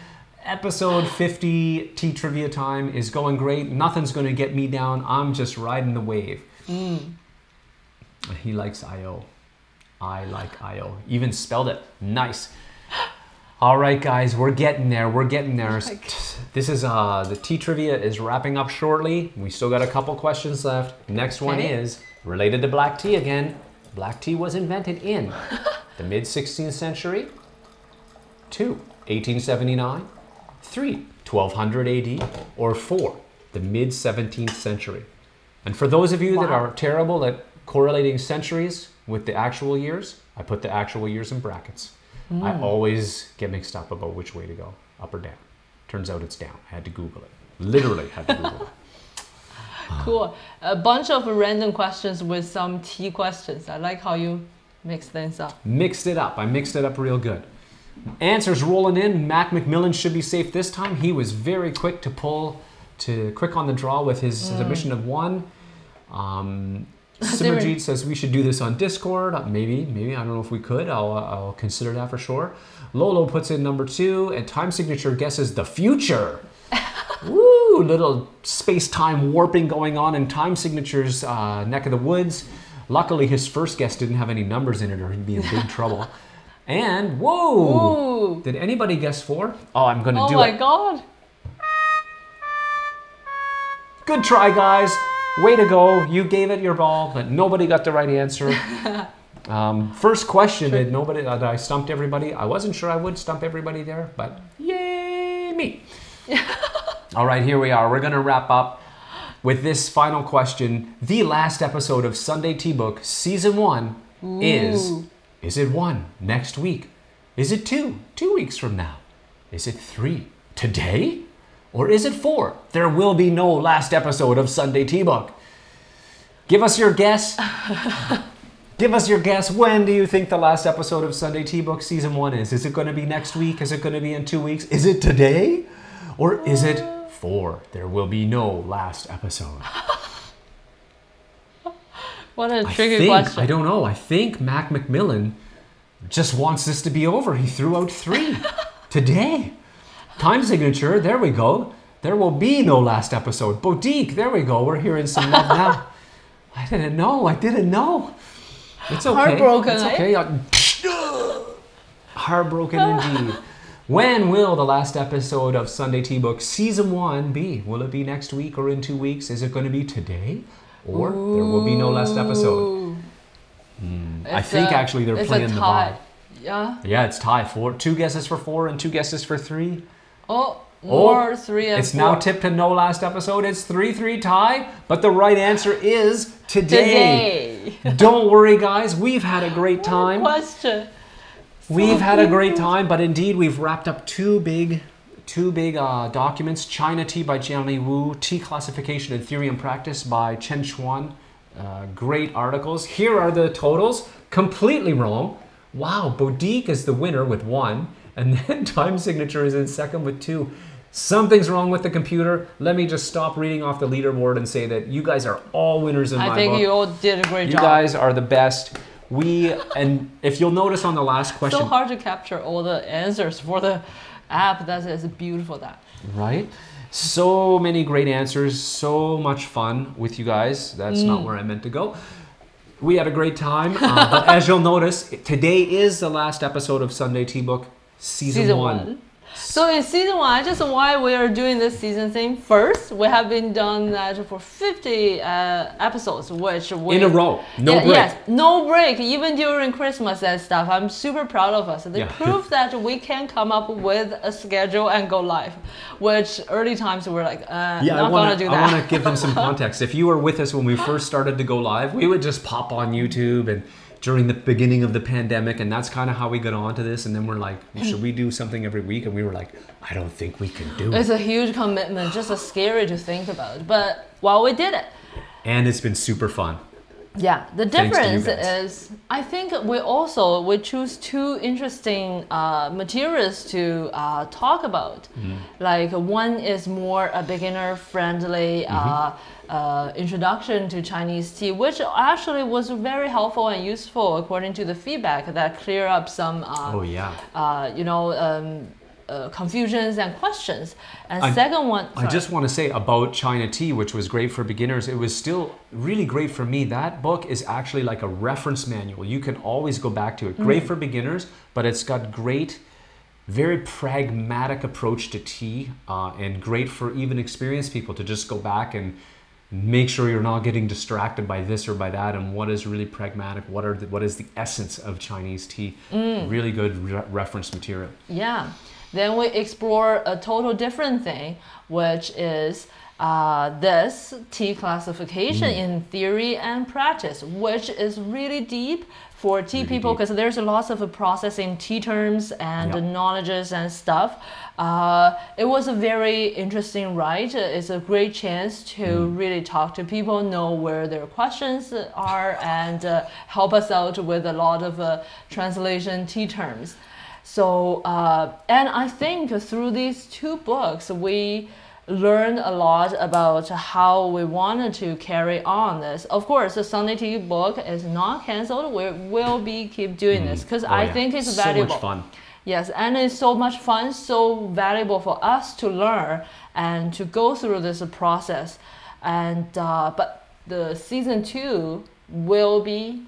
Episode 50 Tea Trivia Time is going great. Nothing's going to get me down. I'm just riding the wave. He likes IO. I like IO. Even spelled it. Nice. All right, guys, we're getting there. We're getting there. This is uh the tea trivia is wrapping up shortly. We still got a couple questions left. Next one is related to black tea again. Black tea was invented in the mid 16th century. Two, 1879. Three, 1200 AD. Or four, the mid 17th century. And for those of you that are terrible at correlating centuries with the actual years, I put the actual years in brackets. I hmm. always get mixed up about which way to go, up or down. Turns out it's down. I had to Google it. Literally had to Google it. Uh. Cool. A bunch of random questions with some tea questions. I like how you mix things up. Mixed it up. I mixed it up real good. Answers rolling in. Mac McMillan should be safe this time. He was very quick to pull, to quick on the draw with his submission of one. Um, Simmerjeet says we should do this on Discord. Maybe, maybe. I don't know if we could. I'll, uh, I'll consider that for sure. Lolo puts in number two, and Time Signature guesses the future. Woo! Little space time warping going on in Time Signature's uh, neck of the woods. Luckily, his first guess didn't have any numbers in it, or he'd be in big trouble. And whoa! Ooh. Did anybody guess four? Oh, I'm gonna Oh do it. Oh my god. Good try, guys. Way to go. You gave it your ball, but nobody got the right answer. um, first question, did nobody? Uh, I stumped everybody. I wasn't sure I would stump everybody there, but yay me! All right, here we are. We're gonna wrap up with this final question. The last episode of Sunday Tea Book, season one, Ooh. Is it one next week? Is it two? Two weeks from now? Is it three? Today? Or is it four? There will be no last episode of Sunday Tea Book. Give us your guess. Give us your guess. When do you think the last episode of Sunday Tea Book season one is? Is it going to be next week? Is it going to be in two weeks? Is it today? Or is it four? There will be no last episode. What a I tricky think, question. I don't know. I think Mac Macmillan just wants this to be over. He threw out three today. Time signature, there we go. There will be no last episode. Boutique, there we go. We're hearing some love now. I didn't know. I didn't know. It's okay. Heartbroken, It's eh? okay. I- Heartbroken indeed. When will the last episode of Sunday Tea Book season one be? Will it be next week or in two weeks? Is it going to be today? Or there will be no last episode? Ooh. I think a- actually they're playing the tie. Yeah. Yeah, it's tie. Four, two guesses for four and two guesses for three. Oh, oh more three and It's four. now tipped to no last episode. It's three three tie, but the right answer is today. today. Don't worry, guys. We've had a great time. Question. We've had a great time, but indeed we've wrapped up two big, two big uh, documents: China Tea by Jianli Wu, Tea Classification and Theory and Practice by Chen Chuan. Uh, great articles. Here are the totals. Completely wrong. Wow, Boutique is the winner with one, and then Time Signature is in second with two. Something's wrong with the computer. Let me just stop reading off the leaderboard and say that you guys are all winners in I my think you all did a great You job. guys are the best. We and if you'll notice on the last question, so hard to capture all the answers for the app. That is beautiful. That. right? So many great answers, so much fun with you guys. That's Mm. not where I meant to go. We had a great time, uh, but as you'll notice, today is the last episode of Sunday Tea Book season, season one. one. So in season one, just why we are doing this season thing first. We have been done that for 50 uh, episodes, which we, In a row, no break. Yes, no break, even during Christmas and stuff. I'm super proud of us. They Yeah. prove that we can come up with a schedule and go live, which early times we were like, uh, Yeah, not I want gonna do that. I want to give them some context. If you were with us when we first started to go live, we would just pop on YouTube and during the beginning of the pandemic, and that's kind of how we got onto this. And then we're like, should we do something every week? And we were like, I don't think we can do it. It's a huge commitment, just a scary to think about. But well, we did it. And it's been super fun. Yeah, the Thanks to you difference is I think we also we choose two interesting uh, materials to uh, talk about. Mm-hmm. Like one is more a beginner friendly uh, Mm-hmm. uh, introduction to Chinese tea, which actually was very helpful and useful according to the feedback that clear up some uh, Oh yeah. uh, you know um, uh, confusions and questions. And I- second one, I just want to say about China tea, which was great for beginners. It was still really great for me. That book is actually like a reference manual. You can always go back to it. Great for beginners, but it's got great, very pragmatic approach to tea, uh, and great for even experienced people to just go back and make sure you're not getting distracted by this or by that and what is really pragmatic what are the, what is the essence of chinese tea really good re- reference material Yeah. Then we explore a total different thing, which is uh, this tea classification Mm. in theory and practice, which is really deep for tea Really people because there's a lot of processing tea terms and Yeah. knowledges and stuff. Uh, it was a very interesting ride. It's a great chance to Mm. really talk to people, know where their questions are, and uh, help us out with a lot of uh, translation tea terms. So, uh, and I think through these two books, we learned a lot about how we wanted to carry on this. Of course, the Sunday Tea book is not canceled. We will be keep doing this because Oh, I yeah. think it's so valuable. much fun Yes, and it's so much fun, so valuable for us to learn and to go through this process. And uh, but the season two will be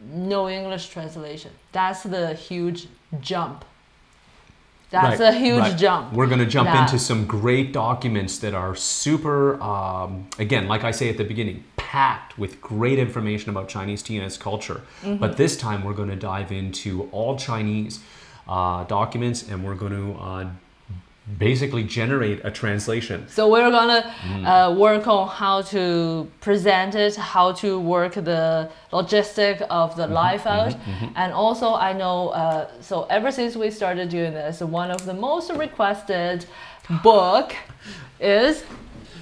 no English translation. That's the huge jump. That's Right, a huge right. jump. We're going to jump That- into some great documents that are super, um, again, like I say at the beginning, packed with great information about Chinese tea and its culture. Mm-hmm. But this time we're going to dive into all Chinese uh, documents and we're going to uh, basically generate a translation. So we're gonna Mm. uh, work on how to present it, how to work the logistic of Mm-hmm, the live out, and also I know. Uh, so ever since we started doing this, one of the most requested book is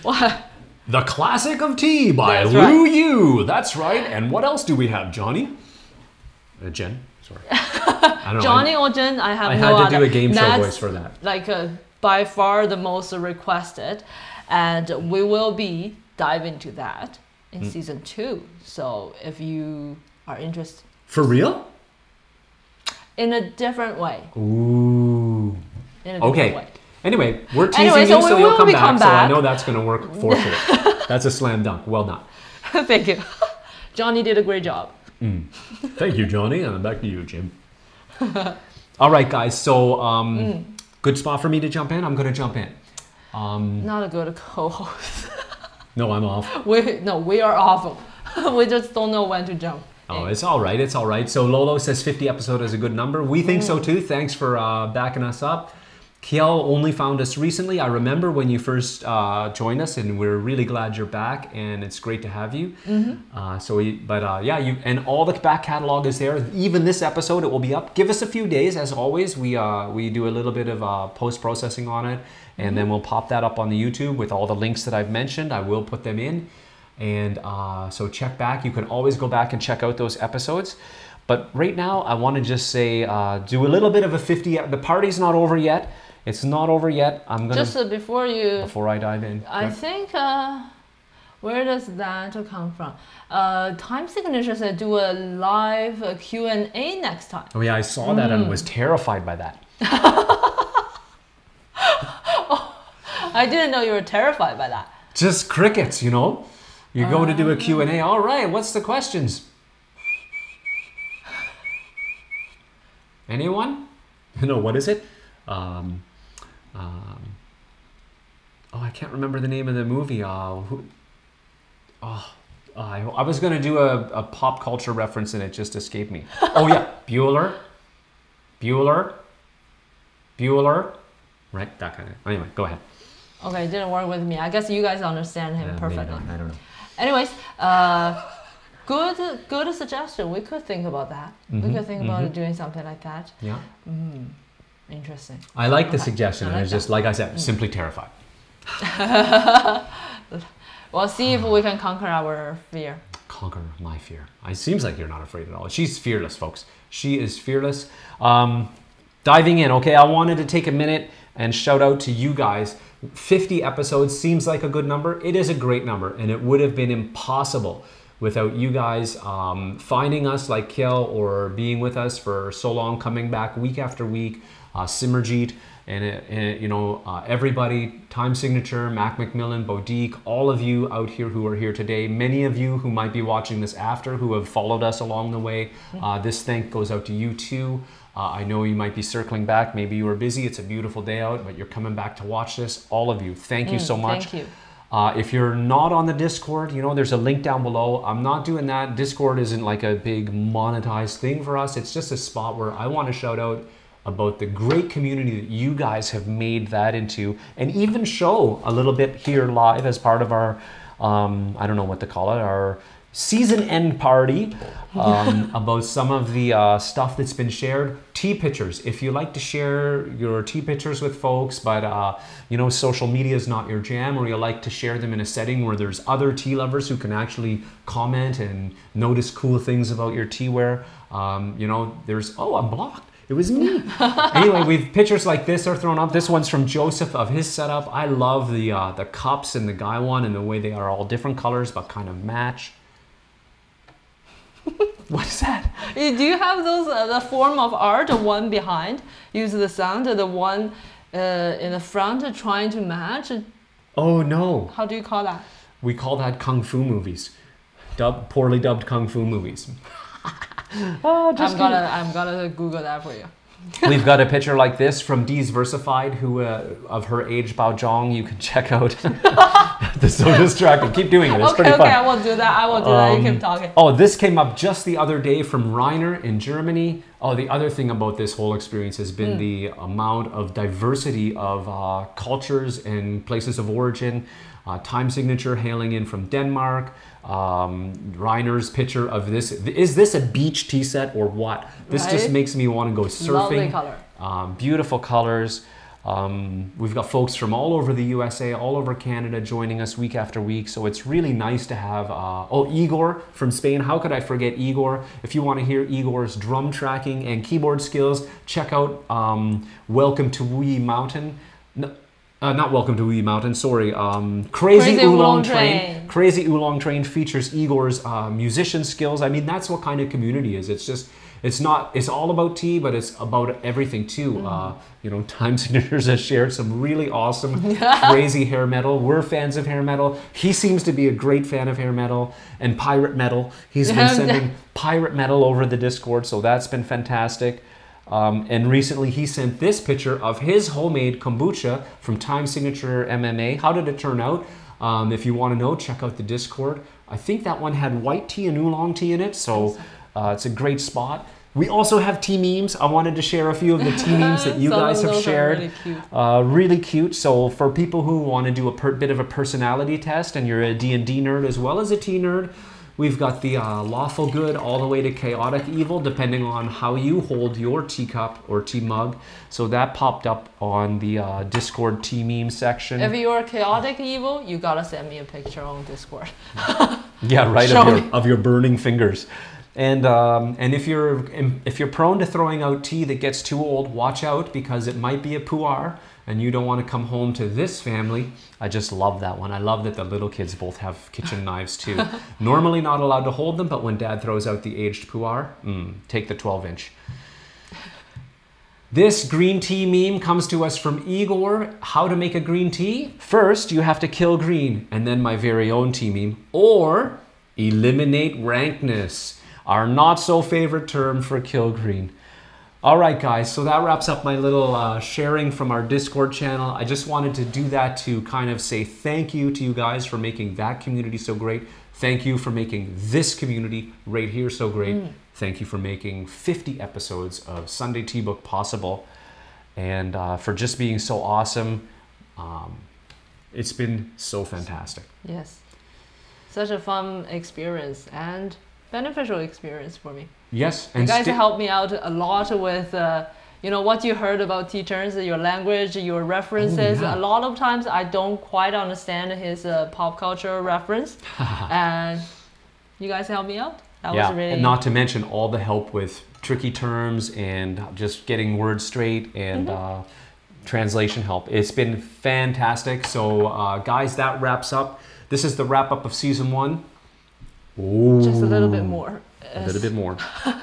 what? The Classic of Tea by That's Lu Yu. That's right. And what else do we have, Johnny? Uh, Jen, sorry. I don't know. Johnny or Jen? I have I, I no had to do a game show voice for that. like uh, by far the most requested, and we will be diving into that in Mm. season two. So if you are interested For real? in a different way, Ooh. in a Okay. way. Anyway, we're teasing Anyway, you, so so, we you'll come be back, So I know that's going to work for sure. that's a slam dunk. Well done. Thank you. Johnny did a great job. Thank you, Johnny. And back to you, Jim. All right, guys. So, um, Mm. Good spot for me to jump in. I'm going to jump in. Um, Not a good co-host. no, I'm off. we no, we are awful. we just don't know when to jump. Oh, it's all right. It's all right. So Lolo says 50 episode is a good number. We think Mm. so too. Thanks for uh, backing us up. Kiel only found us recently. I remember when you first uh, joined us, and we're really glad you're back. And it's great to have you. Mm-hmm. Uh, so, we, but uh, yeah, you and all the back catalog is there. Even this episode, it will be up. Give us a few days, as always. We uh, we do a little bit of uh, post processing on it, and then we'll pop that up on the YouTube with all the links that I've mentioned. I will put them in. And uh, so check back. You can always go back and check out those episodes. But right now, I want to just say, uh, do a little bit of a 50. The party's not over yet. It's not over yet. I'm gonna Just uh, before you, before I dive in. I Yeah. think. Uh, where does that come from? Uh, time signature said do a live uh, Q and A next time. Oh yeah, I saw that Mm. and was terrified by that. I didn't know you were terrified by that. Just crickets, you know. You go to Uh. do a Q and A. All right, what's the questions? Anyone? No, what is it? Um, um, oh, I can't remember the name of the movie. Uh, who, oh, I, I was going to do a, a pop culture reference and it just escaped me. Oh, yeah. Bueller. Bueller. Bueller. Right? That kind of. Anyway, go ahead. Okay, it didn't work with me. I guess you guys understand him maybe perfectly. I don't know. Anyways, uh, good good suggestion. We could think about that. We Mhm, could think about doing something like that. Yeah. Interesting. I like the Okay. suggestion. I I like was just, like I said, simply terrified. Well, see if we can conquer our fear. Conquer my fear. It seems like you're not afraid at all. She's fearless, folks. She is fearless. Um, diving in, okay, I wanted to take a minute and shout out to you guys. 50 episodes seems like a good number. It is a great number, and it would have been impossible without you guys um, finding us like Kiel or being with us for so long, coming back week after week. Uh, Simmerjeet and, uh, and, you know uh, everybody, Time Signature, Mac McMillan, Bodique, all of you out here who are here today. Many of you who might be watching this after who have followed us along the way. Uh, this thank goes out to you too. Uh, I know you might be circling back. Maybe you were busy. It's a beautiful day out, but you're coming back to watch this. All of you, thank you so much. Thank you. Uh, if you're not on the Discord, you know, there's a link down below. I'm not doing that. Discord isn't like a big monetized thing for us. It's just a spot where I want to shout out about the great community that you guys have made that into and even show a little bit here live as part of our, um, I don't know what to call it, our season end party um, about some of the uh, stuff that's been shared. Tea pictures. If you like to share your tea pictures with folks, but uh, you know social media is not your jam, or you like to share them in a setting where there's other tea lovers who can actually comment and notice cool things about your teaware. Um, you know, there's oh, I'm blocked. It was me. anyway, we've pictures like this are thrown up. This one's from Joseph of his setup. I love the uh, the cups and the guy one and the way they are all different colors but kind of match. what is that? Eh, Do you have those uh, the form of art? The one behind use the sound. The one uh, in the front trying to match. Oh no, How do you call that? we call that kung fu movies. dub, poorly dubbed kung fu movies. oh, I'm gonna I'm gonna Google that for you. We've got a picture like this from Dee's Versified, who uh, of her age Bao Zhong. You can check out. This so distracting. Keep doing it. It's okay, pretty okay, fun. I will do that. I will do that. You Um, keep talking. Oh, this came up just the other day from Reiner in Germany. Oh, the other thing about this whole experience has been Hmm. the amount of diversity of uh, cultures and places of origin. Uh, time signature hailing in from Denmark. Um, Reiner's picture of this. Is this a beach tea set or what? This just makes me want to go surfing. Lovely color. Um, beautiful colors. Um, we've got folks from all over the USA, all over Canada joining us week after week. So it's really nice to have. Uh, oh, Igor from Spain. How could I forget Igor? If you want to hear Igor's drum tracking and keyboard skills, check out um, Welcome to Wee Mountain. No, uh, not Welcome to Wee Mountain, sorry. Um, Crazy, Crazy Oolong, Oolong Train. Train. Crazy Oolong Train features Igor's uh, musician skills. I mean, that's what kind of community is. It's just, it's not, it's all about tea, but it's about everything too. Mm-hmm. Uh, you know, Time Signatures has shared some really awesome, crazy hair metal. We're fans of hair metal. He seems to be a great fan of hair metal and pirate metal. He's been sending pirate metal over the Discord, so that's been fantastic. Um, and recently he sent this picture of his homemade kombucha from Time Signature MMA. How did it turn out? Um, if you want to know, check out the Discord. I think that one had white tea and oolong tea in it, so uh, it's a great spot. We also have tea memes. I wanted to share a few of the tea memes that you guys have shared. really cute. Uh, really cute. So for people who want to do a per- bit of a personality test, and you're a D&D nerd as well as a tea nerd, we've got the uh, lawful good all the way to chaotic evil, depending on how you hold your teacup or tea mug. So that popped up on the uh, Discord tea meme section. If you're chaotic evil, you gotta send me a picture on Discord. Yeah, right. Show Of your, me. of your burning fingers. And um, and if you're if you're prone to throwing out tea that gets too old, watch out because it might be a pu'er, and you don't want to come home to this family. I just love that one. I love that the little kids both have kitchen knives too. Normally not allowed to hold them, but when Dad throws out the aged pu'er, mm, take the 12 inch. This green tea meme comes to us from Igor. How to make a green tea? First, you have to kill green, and then my very own tea meme. Or eliminate rankness, our not so favorite term for kill green. All right, guys, so that wraps up my little uh, sharing from our Discord channel. I just wanted to do that to kind of say thank you to you guys for making that community so great. Thank you for making this community right here so great. Thank you for making 50 episodes of Sunday Tea Book possible and uh, for just being so awesome. Um, it's been so fantastic. Yes. Such a fun experience and beneficial experience for me. Yes, and You guys helped me out a lot with, uh, you know, what you heard about teachers, your language, your references. Oh, yeah. A lot of times I don't quite understand his uh, pop culture reference, and you guys helped me out. That yeah, was really and not to mention all the help with tricky terms and just getting words straight and Mm-hmm. uh, translation help. It's been fantastic. So, uh, guys, that wraps up. This is the wrap up of season one. Ooh, just a little bit more. A little bit more.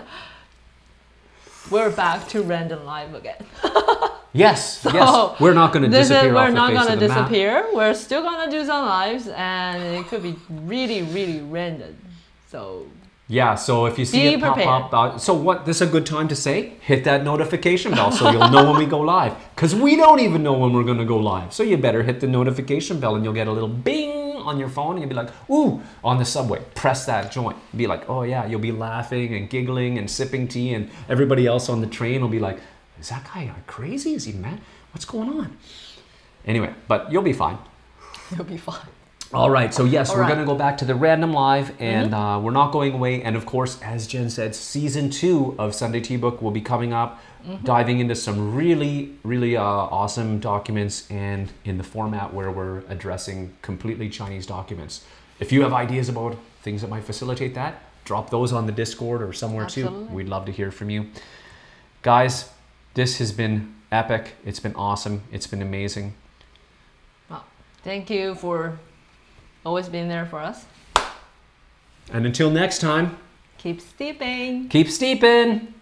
We're back to random live again. Yes, So, yes. We're not going to This is, disappear we're the not gonna of the map. disappear. We're still gonna do some lives, and it could be really, really random. So Yeah, so if you see it pop up, uh, so what? This is a good time to say, hit that notification bell so you'll know when we go live. Because we don't even know when we're going to go live. So you better hit the notification bell and you'll get a little bing on your phone and you'll be like, ooh, on the subway. Press that joint. Be like, oh yeah, you'll be laughing and giggling and sipping tea, and everybody else on the train will be like, is that guy crazy? Is he mad? What's going on? Anyway, but you'll be fine. you'll be fine. All right, so yes, All we're right. going to go back to the random live, and uh, we're not going away. And of course, as Jen said, season two of Sunday Tea Book will be coming up, diving into some really, really uh, awesome documents, and in the format where we're addressing completely Chinese documents. If you have ideas about things that might facilitate that, drop those on the Discord or somewhere too. We'd love to hear from you, guys. This has been epic. It's been awesome. It's been amazing. Well, thank you for always being there for us. And until next time, Keep steeping. keep steeping.